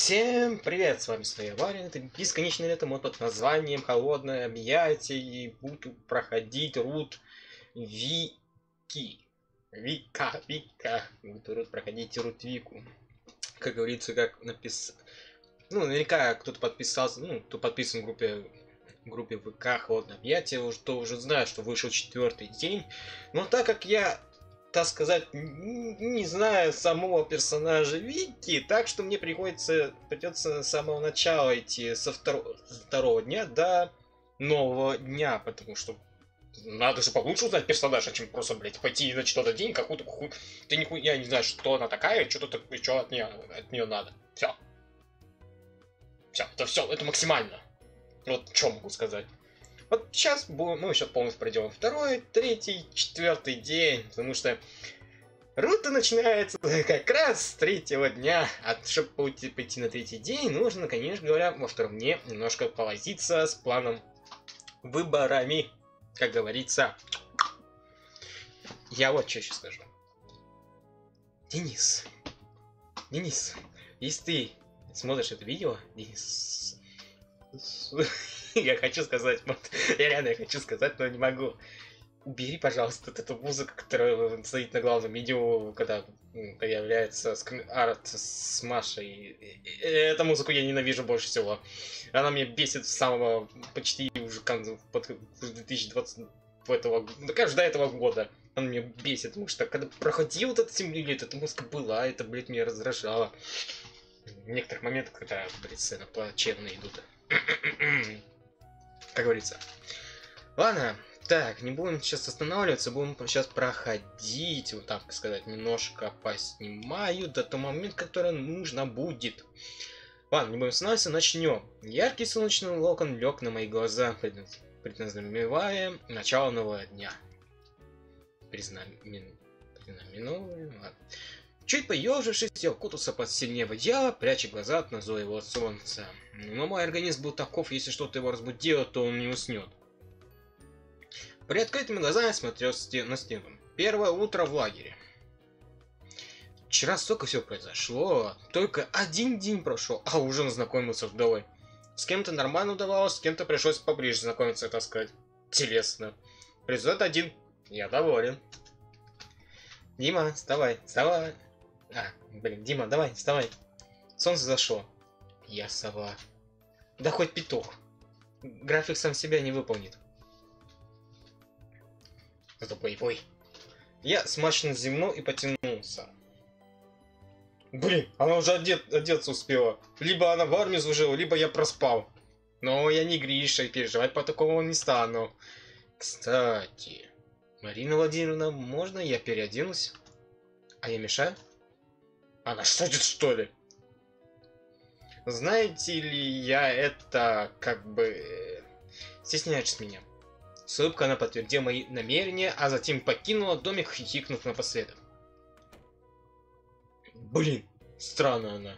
Всем привет, с вами Своя Варя, это бесконечное лето мод под названием Холодное объятие и буду проходить рут Вики. Вика, Вика. Буду рут проходить рут Вику. Как говорится, как написано. Ну, наверняка кто-то подписался, ну, кто подписан в группе в группе ВК Холодное объятие, что уже знает, что вышел четвертый день. Но так как я так сказать, не знаю самого персонажа Вики, так что мне приходится, придется с самого начала идти, со второго, со второго дня до нового дня, потому что надо же получше узнать персонажа, чем просто, блядь, пойти на что-то день, какую-то хуй... Ты нихуя не знаешь, что она такая, что-то что от нее, от нее надо. Все. Все, это все, это максимально. Вот что могу сказать. Вот сейчас будем, мы сейчас полностью пройдем второй, третий, четвертый день, потому что рута начинается как раз с третьего дня. А чтобы пойти на третий день, нужно, конечно говоря, во втором дне немножко повозиться с планом выборами, как говорится. Я вот что сейчас скажу. Денис, Денис, если ты смотришь это видео, Денис, я хочу сказать, вот, я реально хочу сказать, но не могу. Убери, пожалуйста, вот эту музыку, которая стоит на главном видео, когда появляется арт с Машей. Эту музыку я ненавижу больше всего. Она меня бесит с самого почти уже под 2020 этого, ну, кажется, до этого года. Она меня бесит, потому что когда проходил этот 7 лет, эта музыка была, это, блядь, меня раздражало. В некоторых моментах, когда, блядь, сцены плачевные идут. как говорится. Ладно, так, не будем сейчас останавливаться, будем сейчас проходить, вот так сказать, немножко поснимаю до того момента, который нужно будет. Ладно, не будем останавливаться, начнем. Яркий солнечный локон лег на мои глаза, предназнаменовая начало нового дня. Признамен... Признаменовая... Ладно. Чуть поежившись, я укутался под сильнее одеяло, пряча глаза от назойливого солнца. Но мой организм был таков, если что-то его разбудило, то он не уснет. При открытыми глазами смотрел на стену. Первое утро в лагере. Вчера столько всего произошло. Только один день прошел, а уже назнакомился с вдовой. С кем-то нормально удавалось, с кем-то пришлось поближе знакомиться, так сказать. Телесно. Результат один. Я доволен. Дима, вставай, вставай. А, блин, Дима, давай, вставай. Солнце зашло. Я сова. Да хоть петух. График сам себя не выполнит. Зато боевой. Я смачно зевнул и потянулся. Блин, она уже одет, одеться успела. Либо она в армии служила, либо я проспал. Но я не Гриша, и переживать по такому не стану. Кстати, Марина Владимировна, можно я переоденусь? А я мешаю? Она шутит, что ли? Знаете ли, я это как бы стесняюсь меня. С улыбкой она подтвердила мои намерения, а затем покинула домик, хихикнув напоследок. Блин, странно она.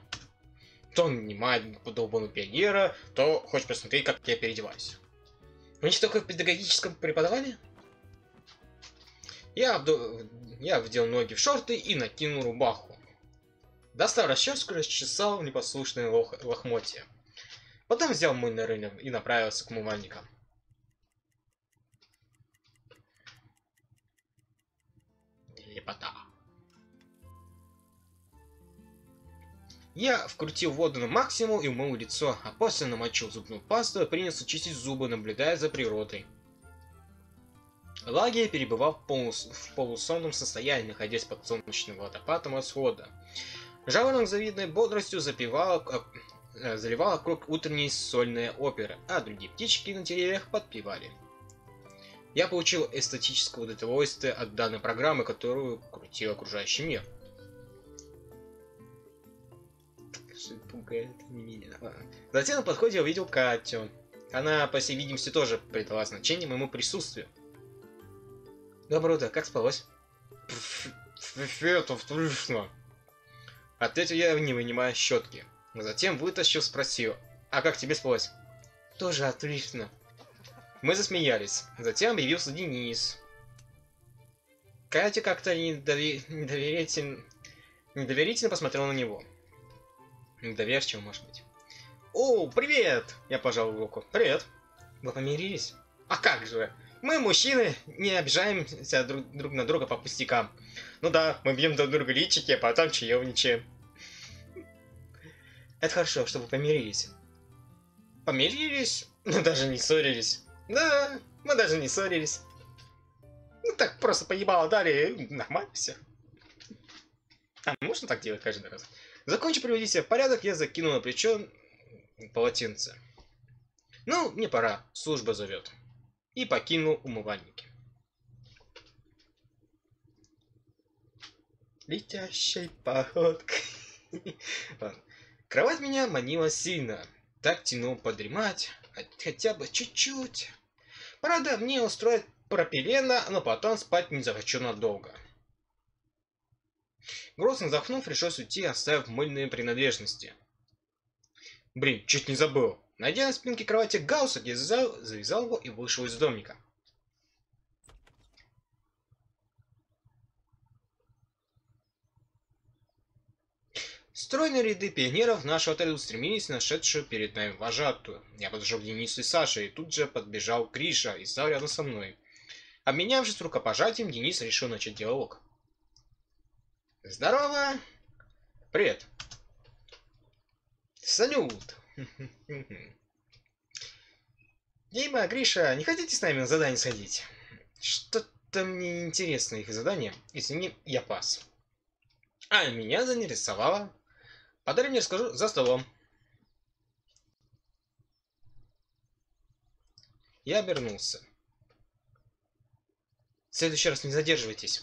То нанимает подобного пионера, то хочет посмотреть, как я переодеваюсь. Вы не только в педагогическом преподавании? Я, вдо... я вдел ноги в шорты и накинул рубаху. Достал расческу, расчесал непослушные лох... лохмотья. Потом взял мыльный рынок и направился к умывальникам. Лепота. Я вкрутил воду на максимум и умыл лицо, а после намочил зубную пасту и принялся чистить зубы, наблюдая за природой. Лагерь перебывал в, полус... в полусонном состоянии, находясь под солнечным водопадом восхода. Жаворонок завидной бодростью запевал, э, заливал вокруг утренней сольные оперы, а другие птички на деревьях подпевали. Я получил эстетическое удовольствие от данной программы, которую крутил окружающий мир. Затем на подходе увидел Катю. Она, по всей видимости, тоже придала значение моему присутствию. Доброе утро, как спалось? Это отлично. Ответил я, не вынимая щетки. Затем вытащил, спросил, а как тебе спалось? Тоже отлично. Мы засмеялись. Затем объявился Денис. Катя как-то недовер... недоверительно... посмотрела на него. Доверчиво, может быть. О, привет! Я пожал руку. Привет. Вы помирились? А как же? Мы, мужчины, не обижаемся друг, друг на друга по пустякам. Ну да, мы бьем друг друга личики, а потом чаевничаем. Это хорошо, что вы помирились. Помирились? Ну даже не ссорились. Да, мы даже не ссорились. Ну так просто поебало дали, нормально все. А, можно так делать каждый раз? Закончив приводить себя в порядок, я закинул на плечо полотенце. Ну, мне пора, служба зовет. И покинул умывальники. Летящей походкой. Кровать меня манила сильно. Так тянул подремать, хотя бы чуть-чуть. Правда, мне устроить пропилена, но потом спать не захочу надолго. Грустно вздохнув, пришлось уйти, оставив мыльные принадлежности. Блин, чуть не забыл. Найдя на спинке кровати галстук, я завязал его и вышел из домика. Стройные ряды пионеров нашего отеля устремились на перед нами вожатую. Я подошел к Денису и Саше, и тут же подбежал Гриша и стал рядом со мной. Обменявшись рукопожатием, Денис решил начать диалог. Здорово! Привет! Салют! Дима, Гриша, не хотите с нами на задание сходить? Что-то мне интересно их задание. Извини, я пас. А меня заинтересовало. Подробнее расскажу за столом. Я обернулся. В следующий раз не задерживайтесь.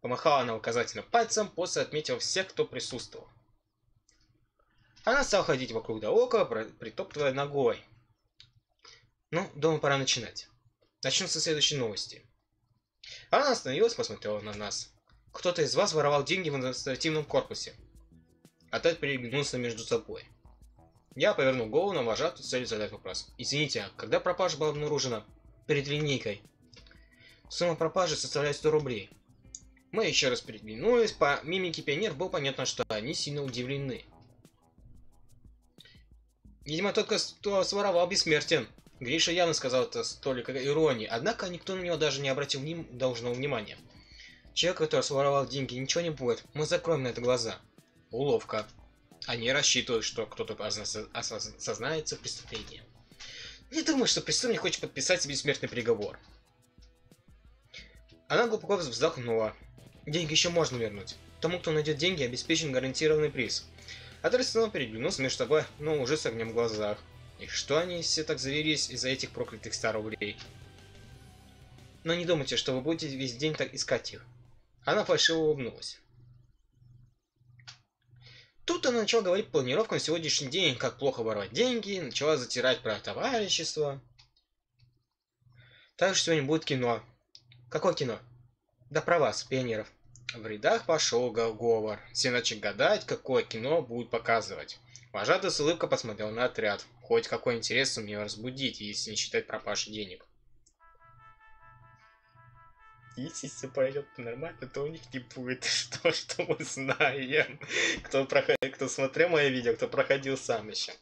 Помахала она указательным пальцем, после отметила всех, кто присутствовал. Она стала ходить вокруг да около, притоптывая ногой. Ну, думаю, пора начинать. Начну со следующей новости. Она остановилась, посмотрела на нас. Кто-то из вас воровал деньги в административном корпусе. Отель переглянулся между собой. Я повернул голову на вожатую целью задать вопрос. Извините, а когда пропажа была обнаружена? Перед линейкой. Сумма пропажи составляет 100 рублей. Мы еще раз переглянулись, по мимике пионер было понятно, что они сильно удивлены. Видимо, только кто своровал бессмертен. Гриша явно сказал это с толикой иронии, однако никто на него даже не обратил ним должного внимания. Человек, который своровал деньги, ничего не будет, мы закроем на это глаза. Уловка. Они рассчитывают, что кто-то осознается в преступлении. Не думаю, что преступник хочет подписать себе смертный приговор. Она глубоко вздохнула. Деньги еще можно вернуть. Тому, кто найдет деньги, обеспечен гарантированный приз. Отряд снова переглянулся между собой, но уже с огнем в глазах. И что они все так завелись из-за этих проклятых 100 рублей? Но не думайте, что вы будете весь день так искать их. Она фальшиво улыбнулась. Тут она начала говорить планировку на сегодняшний день, как плохо воровать деньги, начала затирать про товарищество. Также сегодня будет кино. Какое кино? Да про вас, пионеров. В рядах пошел говор. Все начали гадать, какое кино будут показывать. Вожатый с улыбкой посмотрел на отряд. Хоть какой интерес мне разбудить, если не считать пропажи денег. Если все пойдет нормально, то у них не будет что, что мы знаем. Кто, проходил, кто смотрел мое видео, кто проходил сам еще.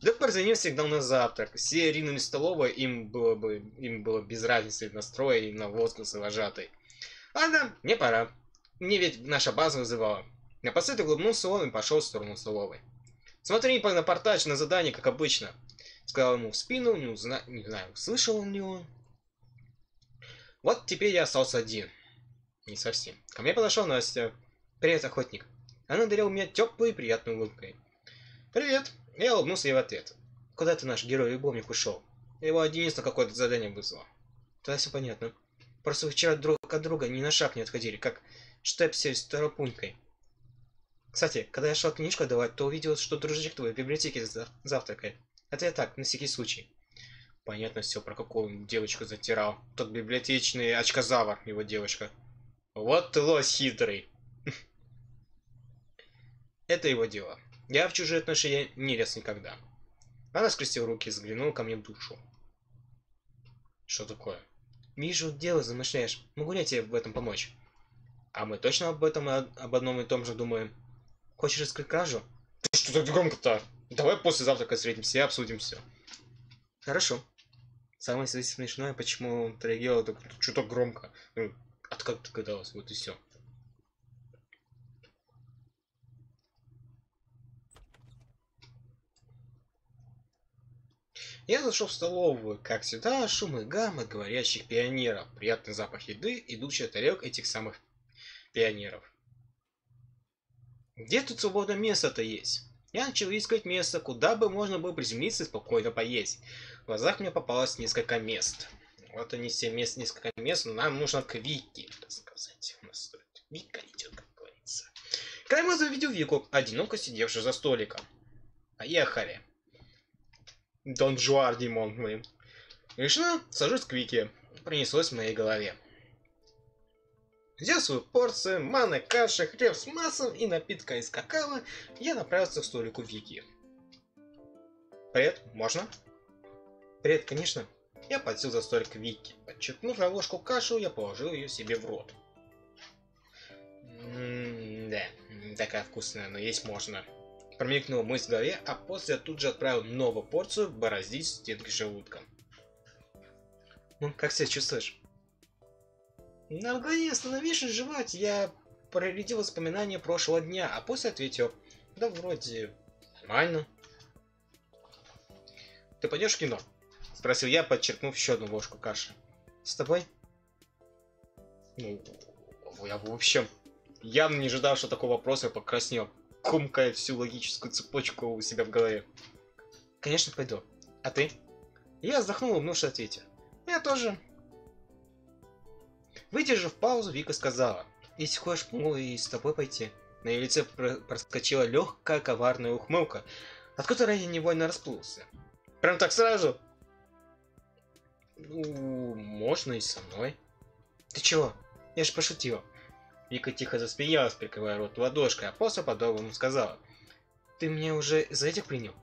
Доктор звонил сигнал на завтрак. Все ринулись в столовую, им было бы им было без разницы настроя и на возгласы вожатой. Ладно, мне пора. Мне ведь наша база вызывала. Напоследок улыбнулся он и пошел в сторону столовой. Смотри на портач на задание, как обычно. Сказал ему в спину, не, узна... не знаю, слышал он ли он. Вот теперь я остался один. Не совсем. Ко мне подошел Настя. Привет, охотник. Она дарила меня теплой и приятной улыбкой. Привет. Я улыбнулся ей в ответ. Куда ты наш герой-любовник ушел? Его один на какое-то задание вызвало. Тогда все понятно. Просто вчера друг от друга ни на шаг не отходили, как штепсель с торопунькой. Кстати, когда я шел книжку давать, то увидел, что дружочек твой в библиотеке завтракает. Это я так, на всякий случай. Понятно все, про какую девочку затирал. Тот библиотечный очкозавр, его девушка. Вот ты лось хитрый. Это его дело. Я в чужие отношения не лез никогда. Она скрестила руки и взглянула ко мне в душу. Что такое? Вижу, дело замышляешь. Могу ли я тебе в этом помочь? А мы точно об этом об одном и том же думаем? Хочешь раскрыть кражу? Ты Что так громко-то? Давай после завтрака встретимся и обсудим все. Хорошо. Самое смешное, почему он реагировал так чуток громко. Ну, от как догадалась, вот и все. Я зашел в столовую, как всегда, шум и гамма говорящих пионеров, приятный запах еды, идущий от тарелок этих самых пионеров. Где тут свободное место-то есть? Я начал искать место, куда бы можно было приземлиться и спокойно поесть. В глазах мне попалось несколько мест. Вот они все мест, несколько мест, нам нужно к Вике, так сказать. У нас тут Вика идет, как говорится. Глаза увидел Вику, одиноко сидевшую за столиком. Поехали. Дон Жуар, Димон, блин. Решено, сажусь к Вике. Принеслось в моей голове. Взяв свою порцию, манной каши, хлеб с маслом и напитка из какао, я направился к столику Вики. Привет, можно? Привет, конечно. Я подсел за столик Вики. Подчеркнув на ложку кашу, я положил ее себе в рот. М да, такая вкусная, но есть можно. Промелькнула мысль в голове, а после я тут же отправил новую порцию бороздить стенки желудка. Ну, как себя чувствуешь? На мгновение остановившись жевать, я проредил воспоминания прошлого дня, а после ответил, да вроде нормально. Ты пойдешь в кино? Спросил я, подчеркнув еще одну ложку каши. С тобой? Ну, я в общем явно не ожидал, что такого вопроса покраснел комкая всю логическую цепочку у себя в голове. Конечно, пойду. А ты? Я вздохнул, улыбнувшись, ответил. Я тоже. Выдержав паузу, Вика сказала. Если хочешь, могу и с тобой пойти. На ее лице проскочила легкая коварная ухмылка, от которой я невольно расплылся. Прям так сразу? Ну, можно и со мной. Ты чего? Я же пошутил. Вика тихо засмеялась, прикрывая рот ладошкой, а после по-доброму сказала. «Ты меня уже за этих принял?»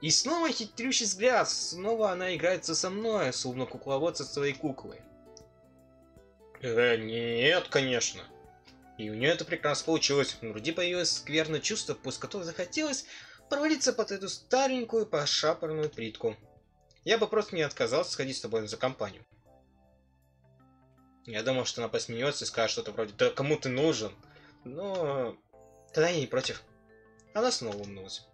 И снова хитрющий взгляд, снова она играется со мной, словно кукловод со своей куклой. Э, нет, конечно. И у нее это прекрасно получилось. В груди появилось скверное чувство, после которого захотелось провалиться под эту старенькую пошапорную плитку. Я бы просто не отказался сходить с тобой за компанию. Я думал, что она посмеется и скажет что-то вроде «Да кому ты нужен?» Но тогда я не против. Она снова улыбнулась.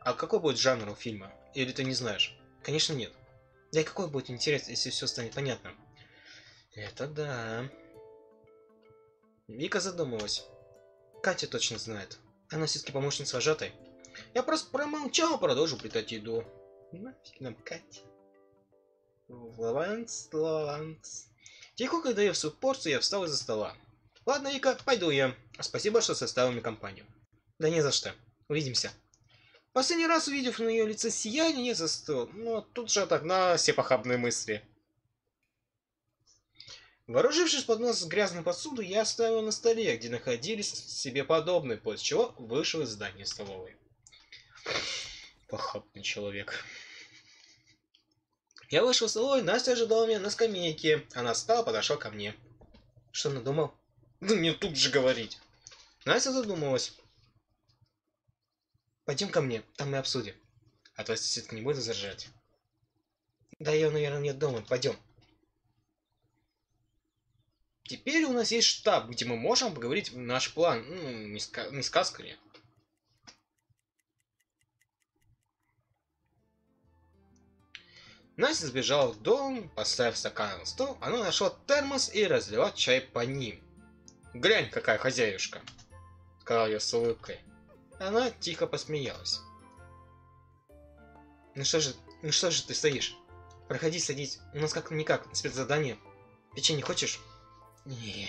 А какой будет жанр у фильма? Или ты не знаешь? Конечно нет. Да и какой будет интерес, если все станет понятным? Это да. Вика задумалась. Катя точно знает. Она все-таки помощница вожатой. Я просто промолчал, продолжу плетать еду. Нафиг нам Катя. Лаванс, лаванс. Тихо, когда я всю порцию, я встал из-за стола. Ладно, Вика, пойду я. Спасибо, что составил мне компанию. Да не за что. Увидимся. Последний раз, увидев на ее лице сияние, я застыл, но тут же отогнал все похабные мысли. Вооружившись под нос грязной посудой, я оставил на столе, где находились себе подобные, после чего вышел из здания столовой. Похабный человек. Я вышел в столовую, Настя ожидала меня на скамейке. Она встала, подошла ко мне. Что надумал? Да мне тут же говорить. Настя задумалась. Пойдем ко мне, там мы обсудим. А то соседка не будет возражать. Да ее, наверное, нет дома. Пойдем. Теперь у нас есть штаб, где мы можем поговорить наш план. Ну, не, ска не сказка Настя сбежала в дом, поставив стакан на стол, она нашла термос и разлила чай по ним. «Глянь, какая хозяюшка!» — сказала я с улыбкой. Она тихо посмеялась. «Ну что же, ну что же ты стоишь? Проходи, садись. У нас как-никак спецзадание. Печенье хочешь?» не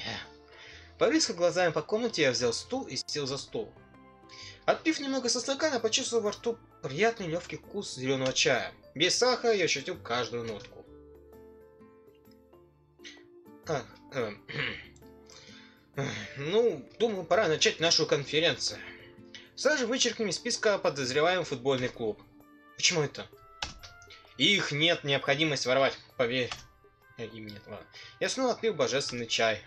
Повискав глазами по комнате, я взял стул и сел за стол. Отпив немного со стакана, почувствовал во рту приятный легкий вкус зеленого чая. Без сахара я ощутил каждую нотку. А, э, ну, думаю, пора начать нашу конференцию. Сразу вычеркнем из списка подозреваем футбольный клуб. Почему это? Их нет необходимости воровать, поверь. Э, им нет, ладно. Я снова отпил божественный чай.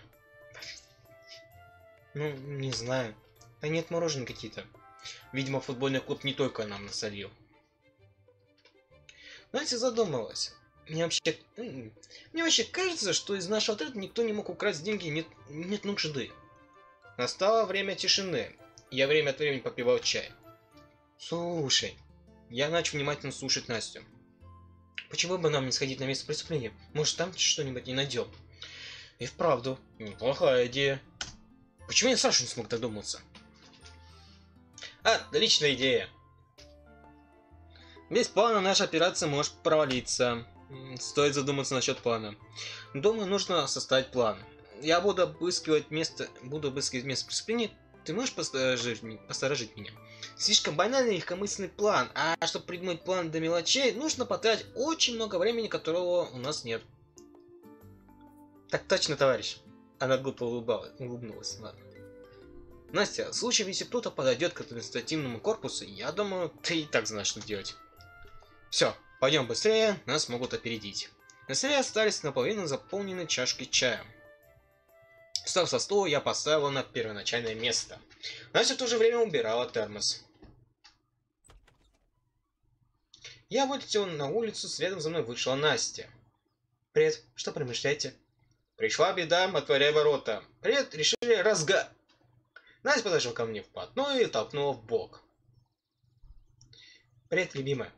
Ну, не знаю. А нет мороженого какие-то. Видимо, футбольный клуб не только нам насолил. Настя задумалась. Мне вообще, мне вообще кажется, что из нашего отряда никто не мог украсть деньги, нет, нет нужды. Настало время тишины. Я время от времени попивал чай. Слушай, я начал внимательно слушать Настю. Почему бы нам не сходить на место преступления? Может, там что-нибудь не найдем? И вправду, неплохая идея. Почему я Сашу не смог додуматься? Отличная идея. Без плана наша операция может провалиться. Стоит задуматься насчет плана. Думаю, нужно составить план. Я буду обыскивать место, буду обыскивать место преступления. Ты можешь посторожить, посторожить меня? Слишком банальный легкомысленный план, а чтобы придумать план до мелочей, нужно потратить очень много времени, которого у нас нет. Так точно, товарищ. Она глупо улыбалась, улыбнулась. Ладно. Настя, в случае, если кто-то подойдет к административному корпусу, я думаю, ты и так знаешь, что делать. Все, пойдем быстрее, нас могут опередить. На столе остались наполовину заполненные чашки чая. Встав со стула, я поставила на первоначальное место. Настя в то же время убирала термос. Я вылетел на улицу, следом за мной вышла Настя. «Привет, что промышляете?» «Пришла беда, отворяй ворота. Привет, решили разга...» Настя подошла ко мне вплотную и толкнула в бок. «Привет, любимая».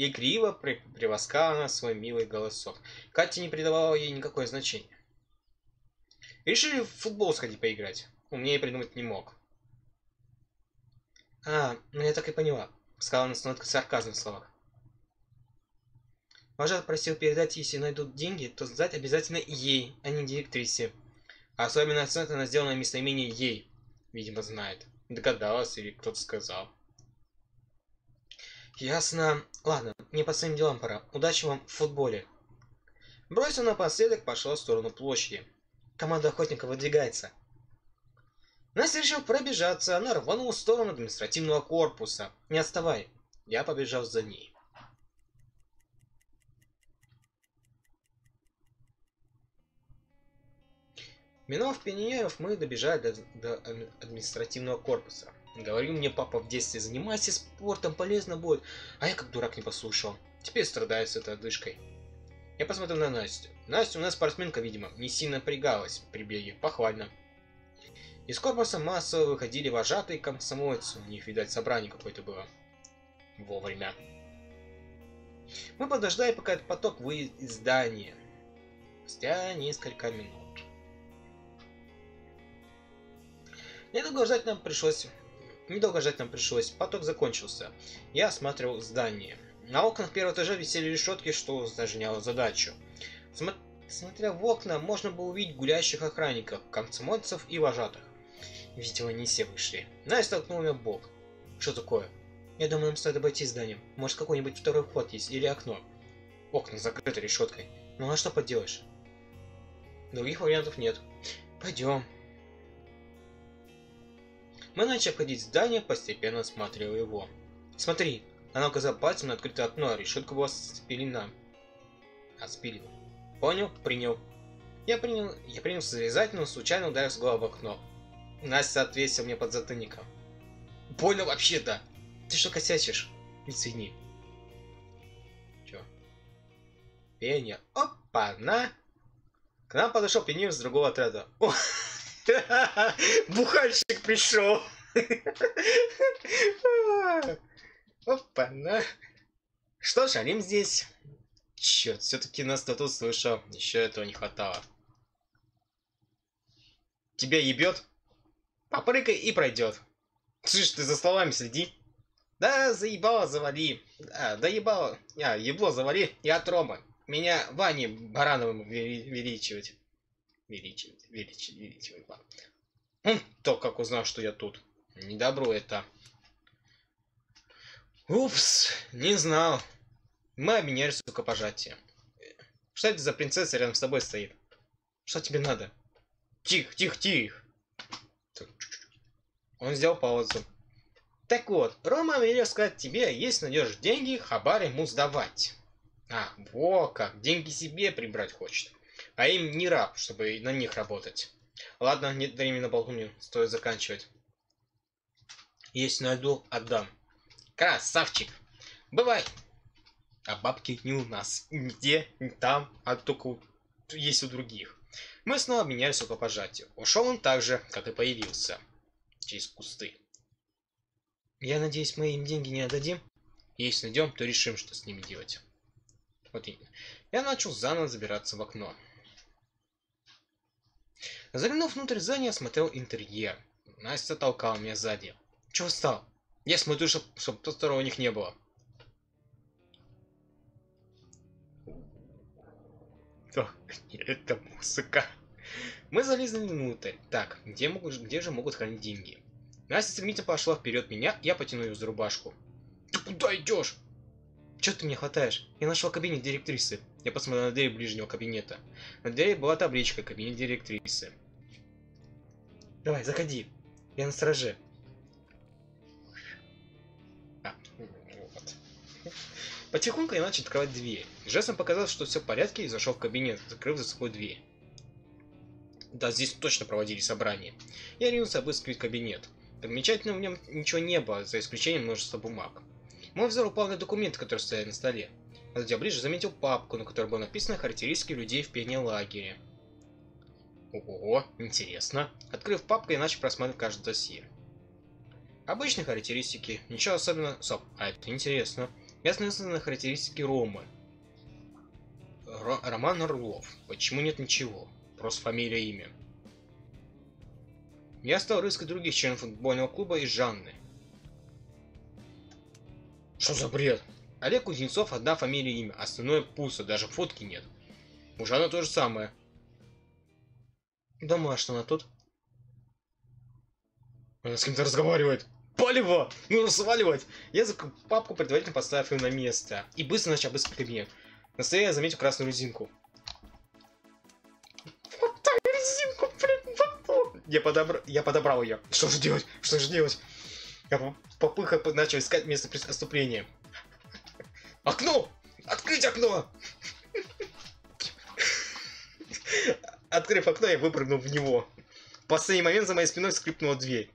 Игриво при... приласкала она свой милый голосок. Катя не придавала ей никакое значения. Решили в футбол сходить поиграть. Умнее придумать не мог. А, ну я так и поняла. Сказала она с ноткой сарказма в словах. Вожат просил передать, если найдут деньги, то сдать обязательно ей, а не директрисе. А особенно акцент она сделана на местоимение ей. Видимо, знает. Догадалась или кто-то сказал. Ясно. Ладно, мне по своим делам пора. Удачи вам в футболе. Бросил напоследок, пошла в сторону площади. Команда охотников выдвигается. Настя решил пробежаться, она рванула в сторону административного корпуса. Не отставай. Я побежал за ней. Минув пионеров, мы добежали до, до административного корпуса. Говорил мне папа в детстве, занимайся спортом, полезно будет. А я как дурак не послушал. Теперь страдаю с этой одышкой. Я посмотрел на Настю. Настя у нас спортсменка, видимо, не сильно напрягалась при беге. Похвально. Из корпуса массово выходили вожатые комсомольцы. У них, видать, собрание какое-то было. Вовремя. Мы подождали, пока этот поток выйдет из здания. Спустя несколько минут. Недолго ждать нам пришлось... Недолго ждать нам пришлось. Поток закончился. Я осматривал здание. На окнах первого этажа висели решетки, что усложняло задачу. Смо... Смотря в окна, можно было увидеть гулящих охранников, комсомольцев и вожатых. Видимо, не все вышли. Настя столкнула меня бок. Что такое? Я думаю, нам стоит обойти здание. Может, какой-нибудь второй вход есть или окно. Окна закрыты решеткой. Ну а что поделаешь? Других вариантов нет. Пойдем. Мы начали обходить здание, постепенно осматривая его. Смотри, она указала пальцем на открытое окно, а решетка была спилена. Отспилена. Понял? Принял. Я принял, я принял зарезать, но случайно ударился головой в окно. Настя ответил мне под затыльником. Больно вообще-то. Ты что косячишь? Не цени. Чё? Пенья. Опа, на. К нам подошел пеньер с другого отряда. Бухальщик пришел. Опа, на. Что ж, Алим здесь. Черт, все-таки нас кто тут слышал. Еще этого не хватало. Тебя ебет? Попрыгай и пройдет. Слышь, ты за словами следи. Да, заебало, завали. А, да ебало. А, ебло завали и от Рома. Меня Ване Барановым величивать. Величивать, величивать, величивать. Хм, то как узнал, что я тут. Не добро это. Упс, не знал. Мы обменялись рукопожатием. Что это за принцесса рядом с тобой стоит? Что тебе надо? Тихо, тихо, тихо. Он сделал паузу. Так вот, Рома велел сказать тебе, если найдешь деньги, хабар ему сдавать. А, во как, деньги себе прибрать хочет. А им не раб, чтобы на них работать. Ладно, нет времени на болтунью, стоит заканчивать. Если найду, отдам. Красавчик. Бывай. А бабки не у нас. Нигде, не там, а только у... есть у других. Мы снова обменялись рукопожатием. Ушел он так же, как и появился. Через кусты. Я надеюсь, мы им деньги не отдадим? Если найдем, то решим, что с ними делать. Вот именно. Я начал заново забираться в окно. Заглянув внутрь здания, осмотрел интерьер. Настя толкала меня сзади. Чего встал? Я смотрю, чтоб, чтоб посторонних не было. Это музыка. Мы залезли внутрь. Так, где, могут, где же могут хранить деньги? Настя стремительно пошла вперед меня, я потяну ее за рубашку. Ты куда идешь? Че ты мне хватаешь? Я нашел кабинет директрисы. Я посмотрел на дверь ближнего кабинета. На двери была табличка «Кабинет директрисы». Давай, заходи. Я на страже. А, вот. Потихоньку я начал открывать дверь. Жестом показал, что все в порядке, и зашел в кабинет, закрыв за собой дверь. Да, здесь точно проводили собрание. Я ринулся обыскивать кабинет. Примечательно в нем ничего не было, за исключением множества бумаг. Мой взор упал на документы, которые стояли на столе. Подойдя ближе, заметил папку, на которой было написано характеристики людей в пене-лагере. Ого, интересно. Открыв папку, я начал просматривать каждое досье. Обычные характеристики, ничего особенного... Стоп, а это интересно. Я остановился на характеристике Ромы. Ро Роман Орлов. Почему нет ничего? Просто фамилия, имя. Я стал рыскать других членов футбольного клуба и Жанны. Что за бред? Олег Кузнецов одна фамилия и имя, остальное пусто, даже фотки нет. У Жанны то же самое. Дома, что она тут? Она с кем-то разговаривает. Полево! Нужно сваливать! Я за папку предварительно поставил ее на место. И быстро начал обыскивать кабинет. На столе я заметил красную резинку. Вот так резинку, блин, я, подобр... я подобрал ее. Что же делать? Что же делать? Я попыха начал искать место преступления. Окно! Открыть окно! Открыв окно, я выпрыгнул в него. В последний момент за моей спиной скрипнула дверь.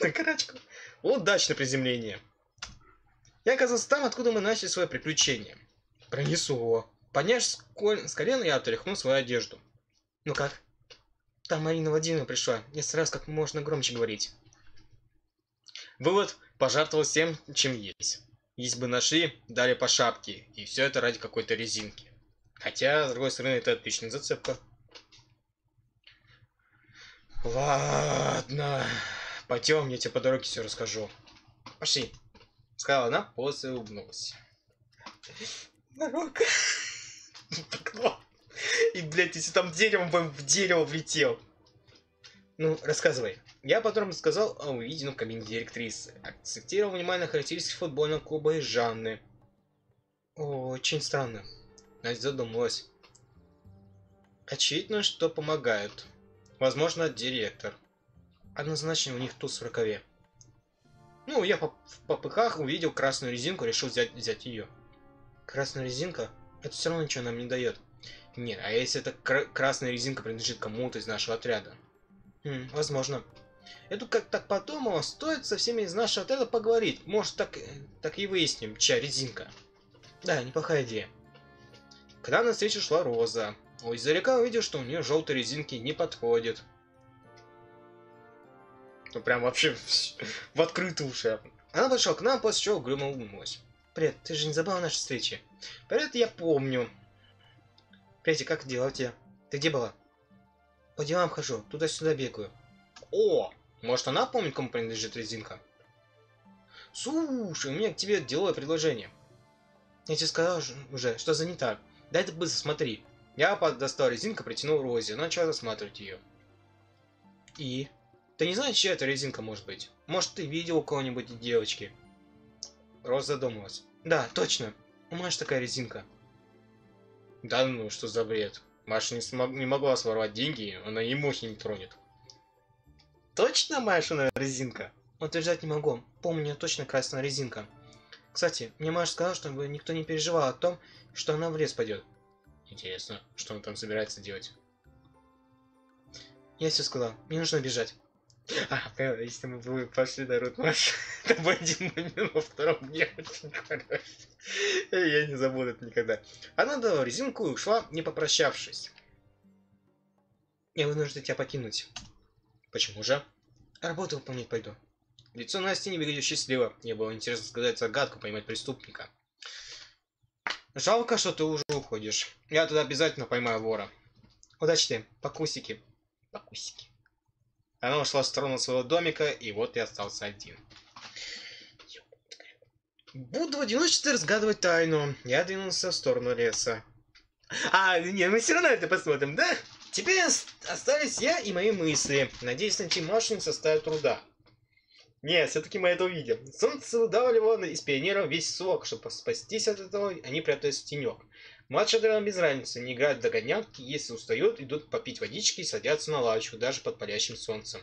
На карачку. Удачное приземление. Я оказался там, откуда мы начали свое приключение. Пронесло. Подняв с колена, я отряхнул свою одежду. Ну как? Там Марина Владимировна пришла. Я сразу как можно громче говорить. Вывод. Пожертвовал всем, чем есть. Если бы нашли, дали по шапке. И все это ради какой-то резинки. Хотя, с другой стороны, это отличная зацепка. Ладно. Пойдем, я тебе по дороге все расскажу. Пошли. Сказала она, после улыбнулась. Дорога. И, блядь, если там деревом бы в дерево влетел. Ну, рассказывай. Я потом сказал о увиденном в кабине директрисы. Акцентировал внимание на характеристики футбольного клуба и Жанны. Очень странно. Настя задумалась. Очевидно, что помогают. Возможно, директор. Однозначно у них туз в рукаве. Ну, я по в попыхах увидел красную резинку, решил взять, взять ее. Красная резинка? Это все равно ничего нам не дает. Нет, а если эта кр красная резинка принадлежит кому-то из нашего отряда? Хм, возможно. Я тут как так подумала, стоит со всеми из нашего отряда поговорить. Может, так, так и выясним, чья резинка. Да, неплохая идея. Когда на встречу шла Роза. У издалека увидел, что у нее желтые резинки не подходят. Ну прям вообще в открытую уже. Она подошла к нам, после чего угрюмо улыбнулась. Привет, ты же не забыла нашей встречи? Привет, я помню. Привет, как дела у тебя? Ты где была? По делам хожу, туда-сюда бегаю. О, может она помнит, кому принадлежит резинка? Слушай, у меня к тебе деловое предложение. Я тебе сказал уже, что занята. Дай ты быстро смотри. Я достал резинку, притянул Рози, начал рассматривать ее. И? Ты не знаешь, чья это резинка может быть? Может, ты видел у кого-нибудь девочки? Роза задумалась. Да, точно. У Маши такая резинка. Да ну, что за бред? Маша не, смог, не могла своровать деньги, она и мухи не тронет. Точно Машина резинка? Утверждать не могу. Помню, точно красная резинка. Кстати, мне Маша сказала, чтобы никто не переживал о том, что она в лес пойдет. Интересно, что он там собирается делать? Я все сказал. Мне нужно бежать. А, понял, если мы бы пошли на рут марш, то бы один момент во втором не очень хороший. Я не забуду это никогда. Она дала резинку и ушла, не попрощавшись. Я вынужден тебя покинуть. Почему же? Работу выполнять пойду. Лицо Насти не выглядит счастливо. Мне было интересно сказать загадку, поймать преступника. Жалко, что ты уже уходишь. Я туда обязательно поймаю вора. Удачи тебе, покусики. Покусики. Она ушла в сторону своего домика, и вот я остался один. Буду в одиночестве разгадывать тайну. Я двинулся в сторону леса. А, не, мы все равно это посмотрим, да? Теперь остались я и мои мысли. Надеюсь, найти Машу не составит труда. Нет, все-таки мы это увидим. Солнце выдавливало из пионеров весь сок, чтобы спастись от этого, они прятались в тенек. Младший драм без разницы, не играют в догонялки, если устают, идут попить водички и садятся на лавочку, даже под палящим солнцем.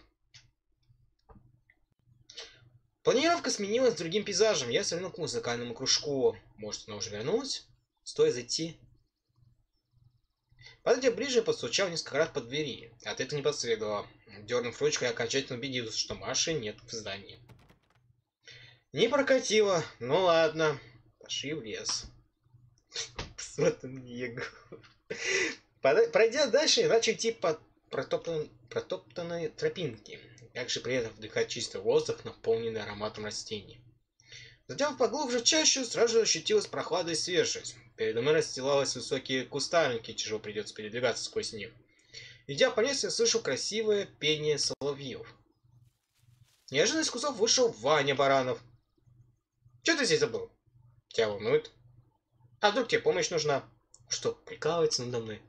Планировка сменилась другим пейзажем. Я свернул к музыкальному кружку. Может, она уже вернулась? Стоит зайти. Подойдя ближе, постучал несколько раз по двери. От этого не последовало. Дернув ручкой, окончательно убедился, что Маши нет в здании. Не прокатило. Ну ладно. Пошли в лес. Посмотрим Его. Пройдя дальше, начал идти по протоптанной, протоптанной тропинке. Также при этом вдыхать чистый воздух, наполненный ароматом растений. Затем поглубже в чащу, сразу ощутилась прохлада и свежесть. Передо мной расстилались высокие кустарники, тяжело придется передвигаться сквозь них. Идя по лесу, я слышу красивое пение соловьев. Неожиданно из кустов вышел Ваня Баранов. Че ты здесь забыл? Тебя волнует? А вдруг тебе помощь нужна? Что, прикалывается надо мной?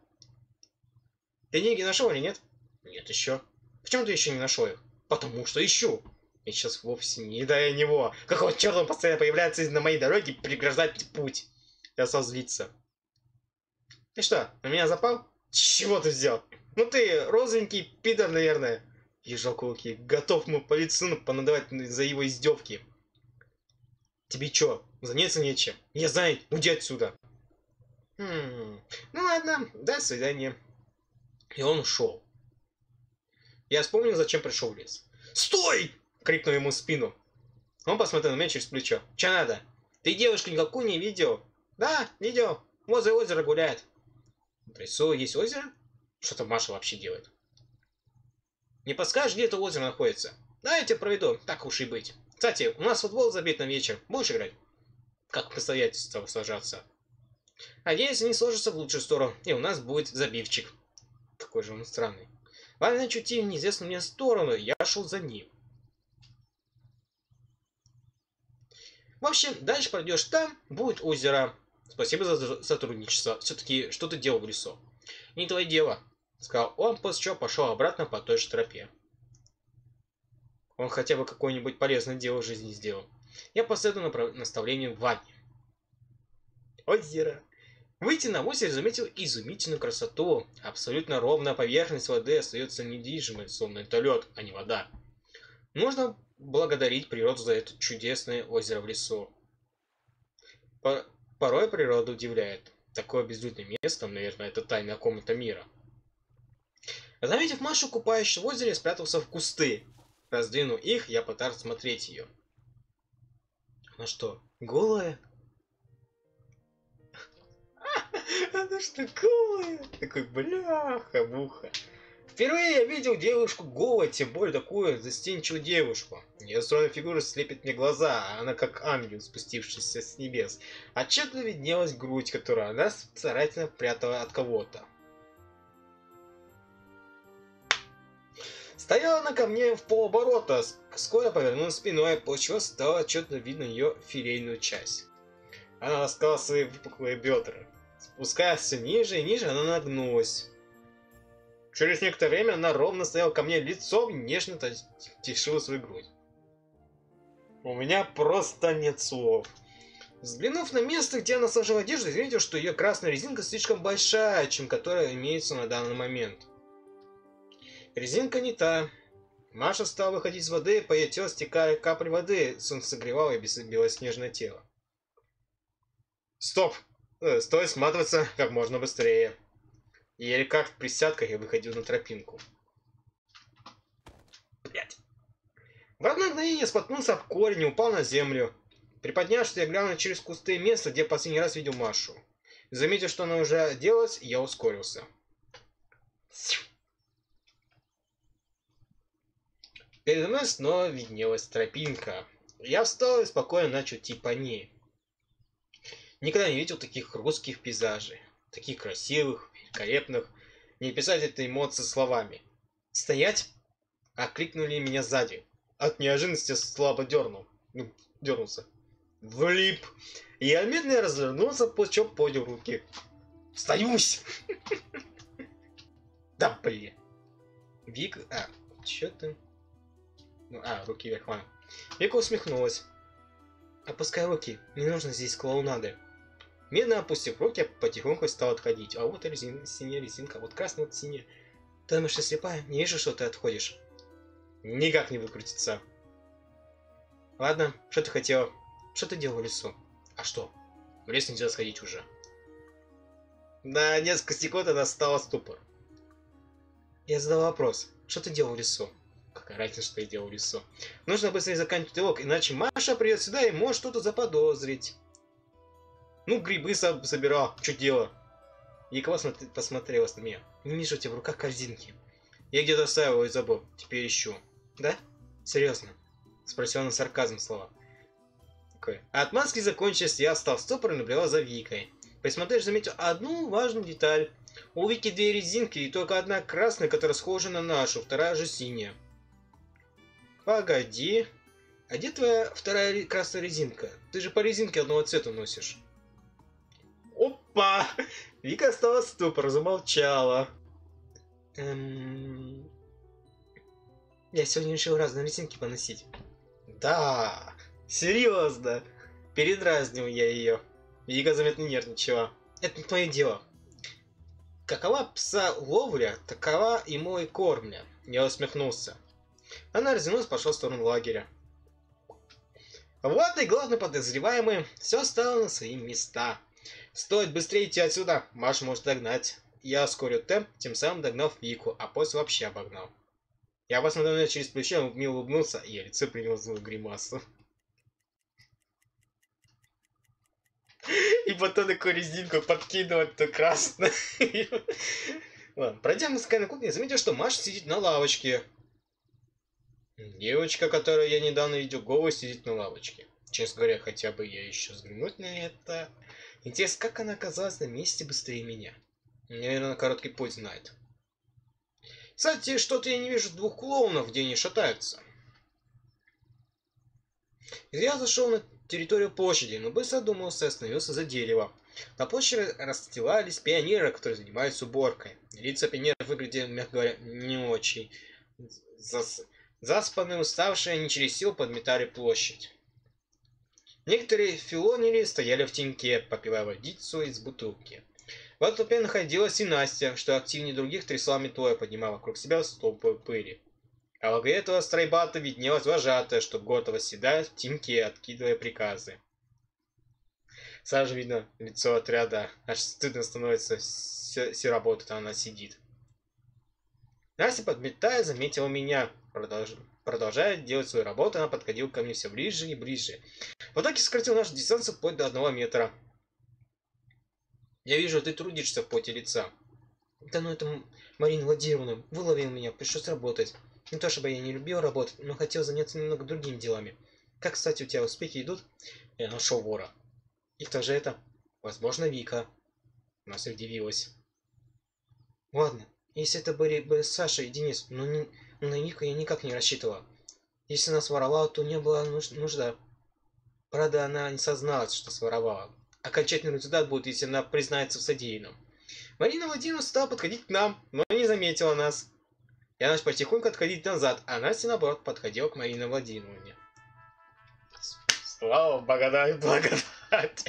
Ты деньги нашел или нет? Нет еще. Почему ты еще не нашел их? Потому что ищу. Я сейчас вовсе не до него. Какого черта он постоянно появляется на моей дороге и преграждает путь? Я стал злиться. Ты что, на меня запал? Чего ты взял? Ну ты розовенький пидор, наверное. Ежал кулаки. Готов ему по лицу понадавать за его издевки. Тебе чё, заняться нечем? Я знаю, уйди отсюда. Хм, ну ладно, до свидания. И он ушел. Я вспомнил, зачем пришел в лес. «Стой!» — крикнул ему в спину. Он посмотрел на меня через плечо. «Че надо? Ты девушку никакую не видел?» «Да, видел. Возле озера гуляет». «В лесу есть озеро?» «Что там Маша вообще делает?» «Не подскажешь, где это озеро находится?» «Да, я тебя проведу, так уж и быть. Кстати, у нас футбол забит на вечер. Будешь играть?» «Как обстоятельства сложатся?» «Надеюсь, они сложатся в лучшую сторону, и у нас будет забивчик». Какой же он странный. Ваня чутил в неизвестную мне сторону, я шел за ним. В общем, дальше пройдешь там, будет озеро. Спасибо за сотрудничество. Все-таки, что ты делал в лесу? Не твое дело, сказал он, после чего пошел обратно по той же тропе. Он хотя бы какое-нибудь полезное дело в жизни сделал. Я последовал наставлению Вани. Озеро. Выйти на озеро заметил изумительную красоту. Абсолютно ровная поверхность воды остается недвижимой, словно это лед, а не вода. Нужно благодарить природу за это чудесное озеро в лесу. Порой природа удивляет. Такое безлюдное место, наверное, это тайная комната мира. Заметив Машу, купающую в озере, спрятался в кусты. Раздвинув их, я пытался смотреть ее. Она что, голая? Она что, голая? Такой, бляха-муха. Впервые я видел девушку голой, тем более такую застенчивую девушку. Ее стройная фигура слепит мне глаза, а она как ангел, спустившийся с небес. Отчетливо виднелась грудь, которую она старательно прятала от кого-то. Стояла она ко мне в полоборота, скоро повернулась спиной, после чего стало отчетно видно ее филейную часть. Она ласкала свои выпуклые бедра. Спускаясь все ниже и ниже, она нагнулась. Через некоторое время она ровно стояла ко мне лицом нежно тешила свою грудь. У меня просто нет слов. Взглянув на место, где она сложила одежду, заметил, что ее красная резинка слишком большая, чем которая имеется на данный момент. Резинка не та. Маша стала выходить из воды, по ее телу стекая капли воды, солнце согревало ее белоснежное тело. Стоп! Э, стоит сматываться как можно быстрее. Еле как в присядках я выходил на тропинку. Блять. В одно мгновение споткнулся об корень и упал на землю. Приподнявшись, я глянул через кусты место, где последний раз видел Машу. Заметив, что она уже оделась, я ускорился. Передо мной снова виднелась тропинка. Я встал и спокойно начал идти по ней. Никогда не видел таких русских пейзажей. Таких красивых, великолепных. Не писать этой эмоции словами. «Стоять!» — окликнули меня сзади. От неожиданности слабо дернул. Ну, дернулся. Влип. Я медленно развернулся, после чего поднял руки. Встаюсь! Да, блин. Вик... А, чё ты? Ну, а, руки вверх, ладно. Вика усмехнулась. Опускай руки, не нужно здесь клоунады. Медленно опустив руки, потихоньку стал отходить. А вот резин, синяя резинка, вот красная, вот синяя. Ты думаешь, ты слепая? Не вижу, что ты отходишь. Никак не выкрутиться. Ладно, что ты хотела? Что ты делал в лесу? А что? В лес нельзя сходить уже. На несколько секунд она стала ступор. Я задал вопрос. Что ты делал в лесу? Какая разница, что я делал в лесу? Нужно быстрее заканчивать диалог, иначе Маша придет сюда и может что-то заподозрить. Ну, грибы собирал. Что дело? Якова посмотрела на меня. Не вижу тебя в руках корзинки. Я где-то оставил и забыл. Теперь ищу. Да? Серьезно? Спросил он сарказм слова. А отмазки закончились, я стал стопор и наблюдал за Викой. Посмотришь, заметил одну важную деталь. У Вики две резинки, и только одна красная, которая схожа на нашу, вторая же синяя. Погоди. А где твоя вторая красная резинка? Ты же по резинке одного цвета носишь. Опа! Вика стала ступор, замолчала. Эм... Я сегодня решил разные резинки поносить. Да, серьезно. Передразнил я ее. Вика заметно нервничала. Это не твое дело. Какова пса ловля, такова и мой кормля. Я усмехнулся. Она развернулась, пошла в сторону лагеря. Вот и главный подозреваемый. Все стало на свои места. Стоит быстрее идти отсюда. Маш может догнать. Я ускорю темп, тем самым догнав Вику, а после вообще обогнал. Я посмотрел на через плечо, мило улыбнулся, и лицо принял злую гримасу. И потом такую резинку подкидывать, то красно. Ладно, пройдя музыкальную я заметил, что Маша сидит на лавочке. Девочка, которую я недавно видел голой, сидит на лавочке. Честно говоря, хотя бы я еще взглянуть на это. Интересно, как она оказалась на месте быстрее меня? Наверное, короткий путь знает. Кстати, что-то я не вижу двух клоунов, где они шатаются. Я зашел на территорию площади, но быстро думался и остановился за дерево. На площади расстилались пионеры, которые занимаются уборкой. Лица пионеров выглядели, мягко говоря, не очень. Зас... Заспанные, уставшие, они через силу подметали площадь. Некоторые филонили стояли в теньке, попивая водицу из бутылки. В этой толпе находилась и Настя, что активнее других трясла метлой, поднимая вокруг себя столбы пыли. А во главе этого стройбата виднелась вожатая, что гордо восседает в теньке, откидывая приказы. Сразу же видно лицо отряда, аж стыдно становится, все, а она сидит. Настя, подметая, заметила меня, продолж... продолжая делать свою работу, она подходила ко мне все ближе и ближе. В итоге сократил нашу дистанцию вплоть до одного метра. Я вижу, ты трудишься в поте лица. Да ну это Марина Владимировна выловил меня, пришлось работать. Не то чтобы я не любил работать, но хотел заняться немного другими делами. Как, кстати, у тебя успехи идут? Я нашел вора. И кто же это? Возможно, Вика. Нас удивилась. Ладно, если это были бы Саша и Денис, но, не, на Вику я никак не рассчитывала. Если она своровала, то не было нуж нужда. Правда, она не созналась, что своровала. Окончательный результат будет, если она признается в содеянном. Марина Владимировна стала подходить к нам, но не заметила нас. Я начал потихоньку отходить назад, а Настя, наоборот, подходила к Марине Владимировне. Слава благодать, благодать.